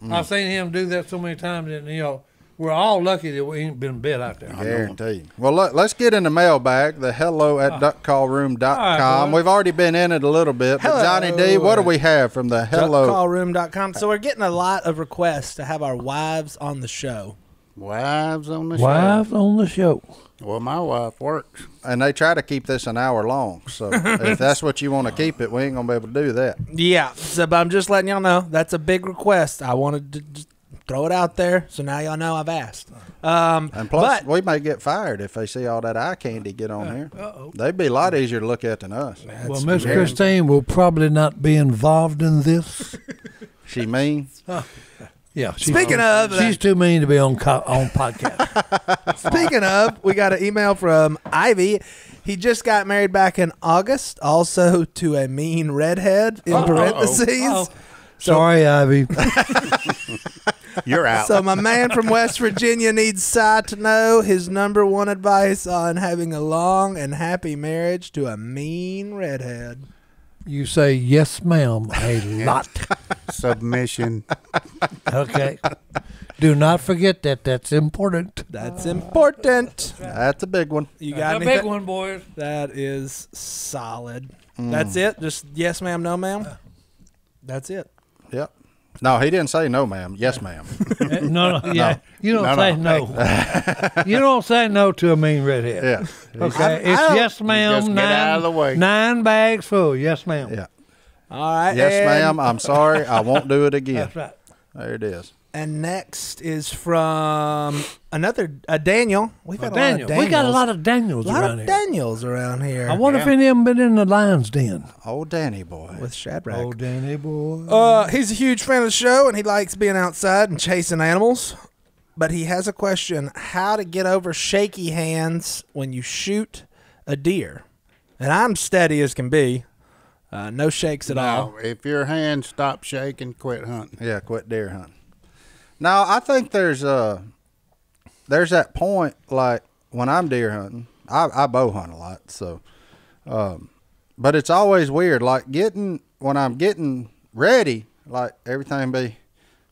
know, I've seen him do that so many times, and you know, we're all lucky that we ain't been bit out there. I Guaranteed. Well, let, let's get in the mailbag. The hello at ah. duckcallroom.com. All right, boy. We've already been in it a little bit. But Johnny D, what do we have from the hello? Duckcallroom.com. So we're getting a lot of requests to have our wives on the show. Wives on the show. Wives on the show. show. Well, my wife works. And they try to keep this an hour long. So if that's what you want to keep it, we ain't going to be able to do that. Yeah. So, but I'm just letting y'all know that's a big request. I wanted to just throw it out there, so now y'all know I've asked. Um, And plus, but we may get fired if they see all that eye candy get on here. Uh-oh. They'd be a lot easier to look at than us. Well, Miss Christine will probably not be involved in this. She mean? Yeah. She's, Speaking of, she's too mean to be on co- on podcast. Speaking of, we got an email from Ivy. He just got married back in August, also to a mean redhead in Uh-oh. parentheses. Uh-oh. Sorry, Ivy. You're out. So my man from West Virginia needs Si to know his number one advice on having a long and happy marriage to a mean redhead. You say yes, ma'am, a lot. Submission. Okay. Do not forget that. That's important. That's important. That's a big one. You got a anything? big one, boys. That is solid. Mm. That's it. Just yes, ma'am, no, ma'am. Uh. That's it. Yep. No, he didn't say no, ma'am. Yes, ma'am. No, no, yeah. You don't No, say no. no. you don't say no to a mean redhead. yeah. Okay. I- I it's don't- yes, ma'am. get nine, out of the way. Nine bags full. Yes, ma'am. Yeah. All right. Yes, and- ma'am. I'm sorry. I won't do it again. That's right. There it is. And next is from another uh, Daniel. We've got Daniel. a lot of We got a Daniels. lot of Daniels A lot around of here. Daniels around here. I wonder if any of them been in the lion's den. Oh, Danny boy. with Shadrach. Oh, Danny boy. Uh, he's a huge fan of the show and he likes being outside and chasing animals. But he has a question: How to get over shaky hands when you shoot a deer? And I'm steady as can be. Uh, no shakes at all. If your hand stops shaking, quit hunting. Yeah, quit deer hunting. Now, I think there's uh there's that point like when I'm deer hunting, I, I bow hunt a lot, so um but it's always weird like getting when I'm getting ready, like everything be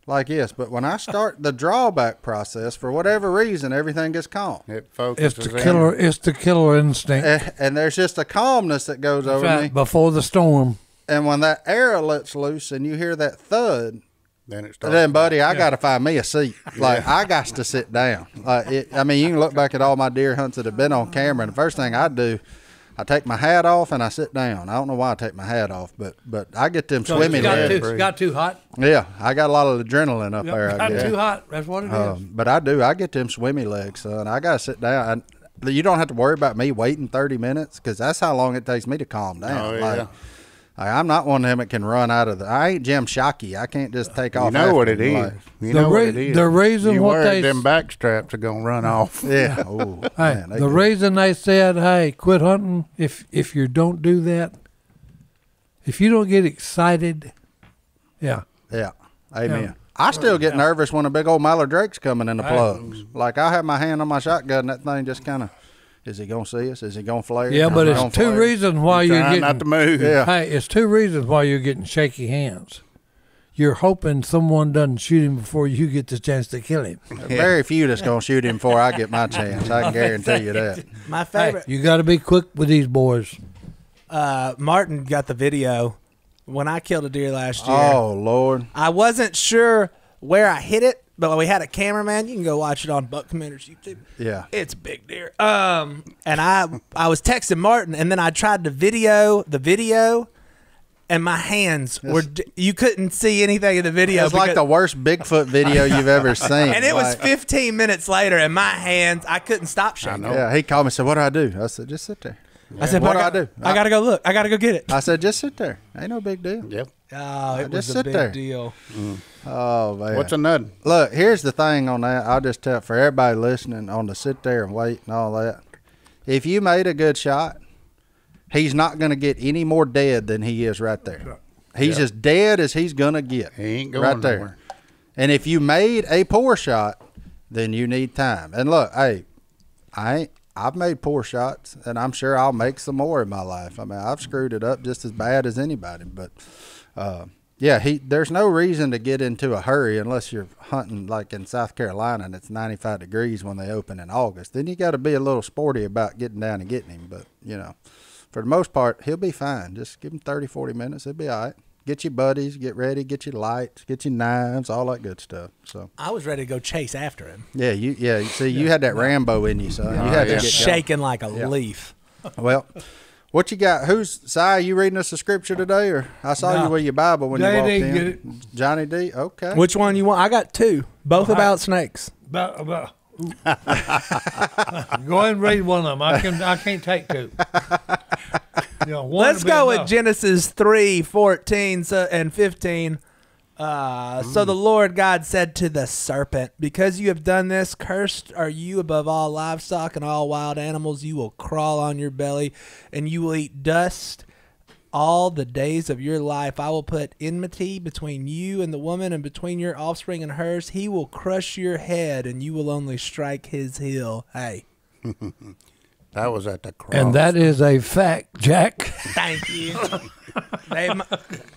like this, but when I start the drawback process for whatever reason, everything gets calm. It focuses. It's focuses the in. killer. It's the killer instinct. And, and there's just a calmness that goes That's over right. me. Before the storm. And when that arrow lets loose and you hear that thud, Then it starts. Then, buddy, I got to find me a seat. Like I got to sit down. Like it, I mean, you can look back at all my deer hunts that have been on camera, and the first thing I do, I take my hat off and I sit down. I don't know why I take my hat off, but but I get them So swimming it got legs. too, got too hot. Yeah, I got a lot of adrenaline up Yep, there. I got guess. too hot. That's what it is. Um, but I do. I get them swimmy legs, son. I gotta sit down. you don't have to worry about me waiting 30 minutes because that's how long it takes me to calm down. Oh, yeah. like, I'm not one of them that can run out of the. I ain't Jim Shockey. I can't just uh, take off. You know what after it like- You The know what it is. the reason you what they them back straps are gonna run off. Yeah. Ooh, Hey, man, the good. reason they said, "Hey, quit hunting," if if you don't do that, if you don't get excited, yeah, Yeah. Amen. Yeah. I still get nervous when a big old mallard drake's coming in the Hey. plugs. Like I have my hand on my shotgun, that thing just kind of. Is he gonna see us? Is he gonna flare? yeah, but Is it's two flare? reasons why you're Trying getting. not to move. Yeah. Hey, it's two reasons why you're getting shaky hands. You're hoping someone doesn't shoot him before you get the chance to kill him. Very few that's gonna shoot him before I get my chance. I can guarantee you that. My Hey, favorite. you got to be quick with these boys. Uh, Martin got the video when I killed a deer last year. Oh Lord. I wasn't sure where I hit it, but we had a cameraman. You can go watch it on Buck Commander's YouTube. Yeah. It's big deer. Um, and I I was texting Martin, and then I tried to video the video, and my hands were you couldn't see anything in the video. It's like the worst Bigfoot video you've ever seen. and it was Like- 15 minutes later, and my hands I couldn't stop shaking. know. Yeah, he called me and said, What do I do? I said, Just sit there. I said, What "But do I, I got, do? I gotta go look. I gotta go get it. I said, Just sit there. Ain't no big deal. Yep. Oh, it was just a sit big there. deal. Mm. Oh man. What's a nut? Look, here's the thing on that. I'll just tell for everybody listening on the sit there and wait and all that. If you made a good shot, he's not going to get any more dead than he is right there. He's as dead as he's going to get. He ain't going right there. nowhere. And if you made a poor shot, then you need time. And look, hey, I ain't, I've made poor shots, and I'm sure I'll make some more in my life. I mean, I've screwed it up just as bad as anybody. But uh, yeah, he there's no reason to get into a hurry unless you're hunting like in South Carolina and it's 95 degrees when they open in August. Then you got to be a little sporty about getting down and getting him. But you know, for the most part, he'll be fine. Just give him 30, 40 minutes. He'll be all right. Get your buddies, get ready, get your lights, get your knives, all that good stuff. So I was ready to go chase after him, yeah, you yeah. You see, you had that Rambo in you, son. You had yeah. to get shaking like a Yeah. leaf. Well, what you got? Who's Si? You reading us a scripture today, or I saw No. you with your Bible when Johnny you walked D, in? get it. Johnny D. Okay. Which one you want? I got two, both about snakes. About, about. Go ahead and read one of them. I can. I can't take two. You know, Let's go with enough. Genesis 3 14 so, and 15. Uh, So the Lord God said to the serpent, Because you have done this, cursed are you above all livestock and all wild animals. You will crawl on your belly, and you will eat dust all the days of your life. I will put enmity between you and the woman, and between your offspring and hers. He will crush your head, and you will only strike his heel. Hey, That was at the cross. And that is a fact, Jack. thank you. They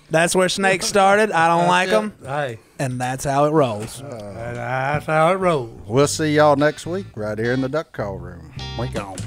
that's where snakes started. I don't like them. Hey, and that's how it rolls. Uh, that's how it rolls. We'll see y'all next week right here in the duck call room. we gone.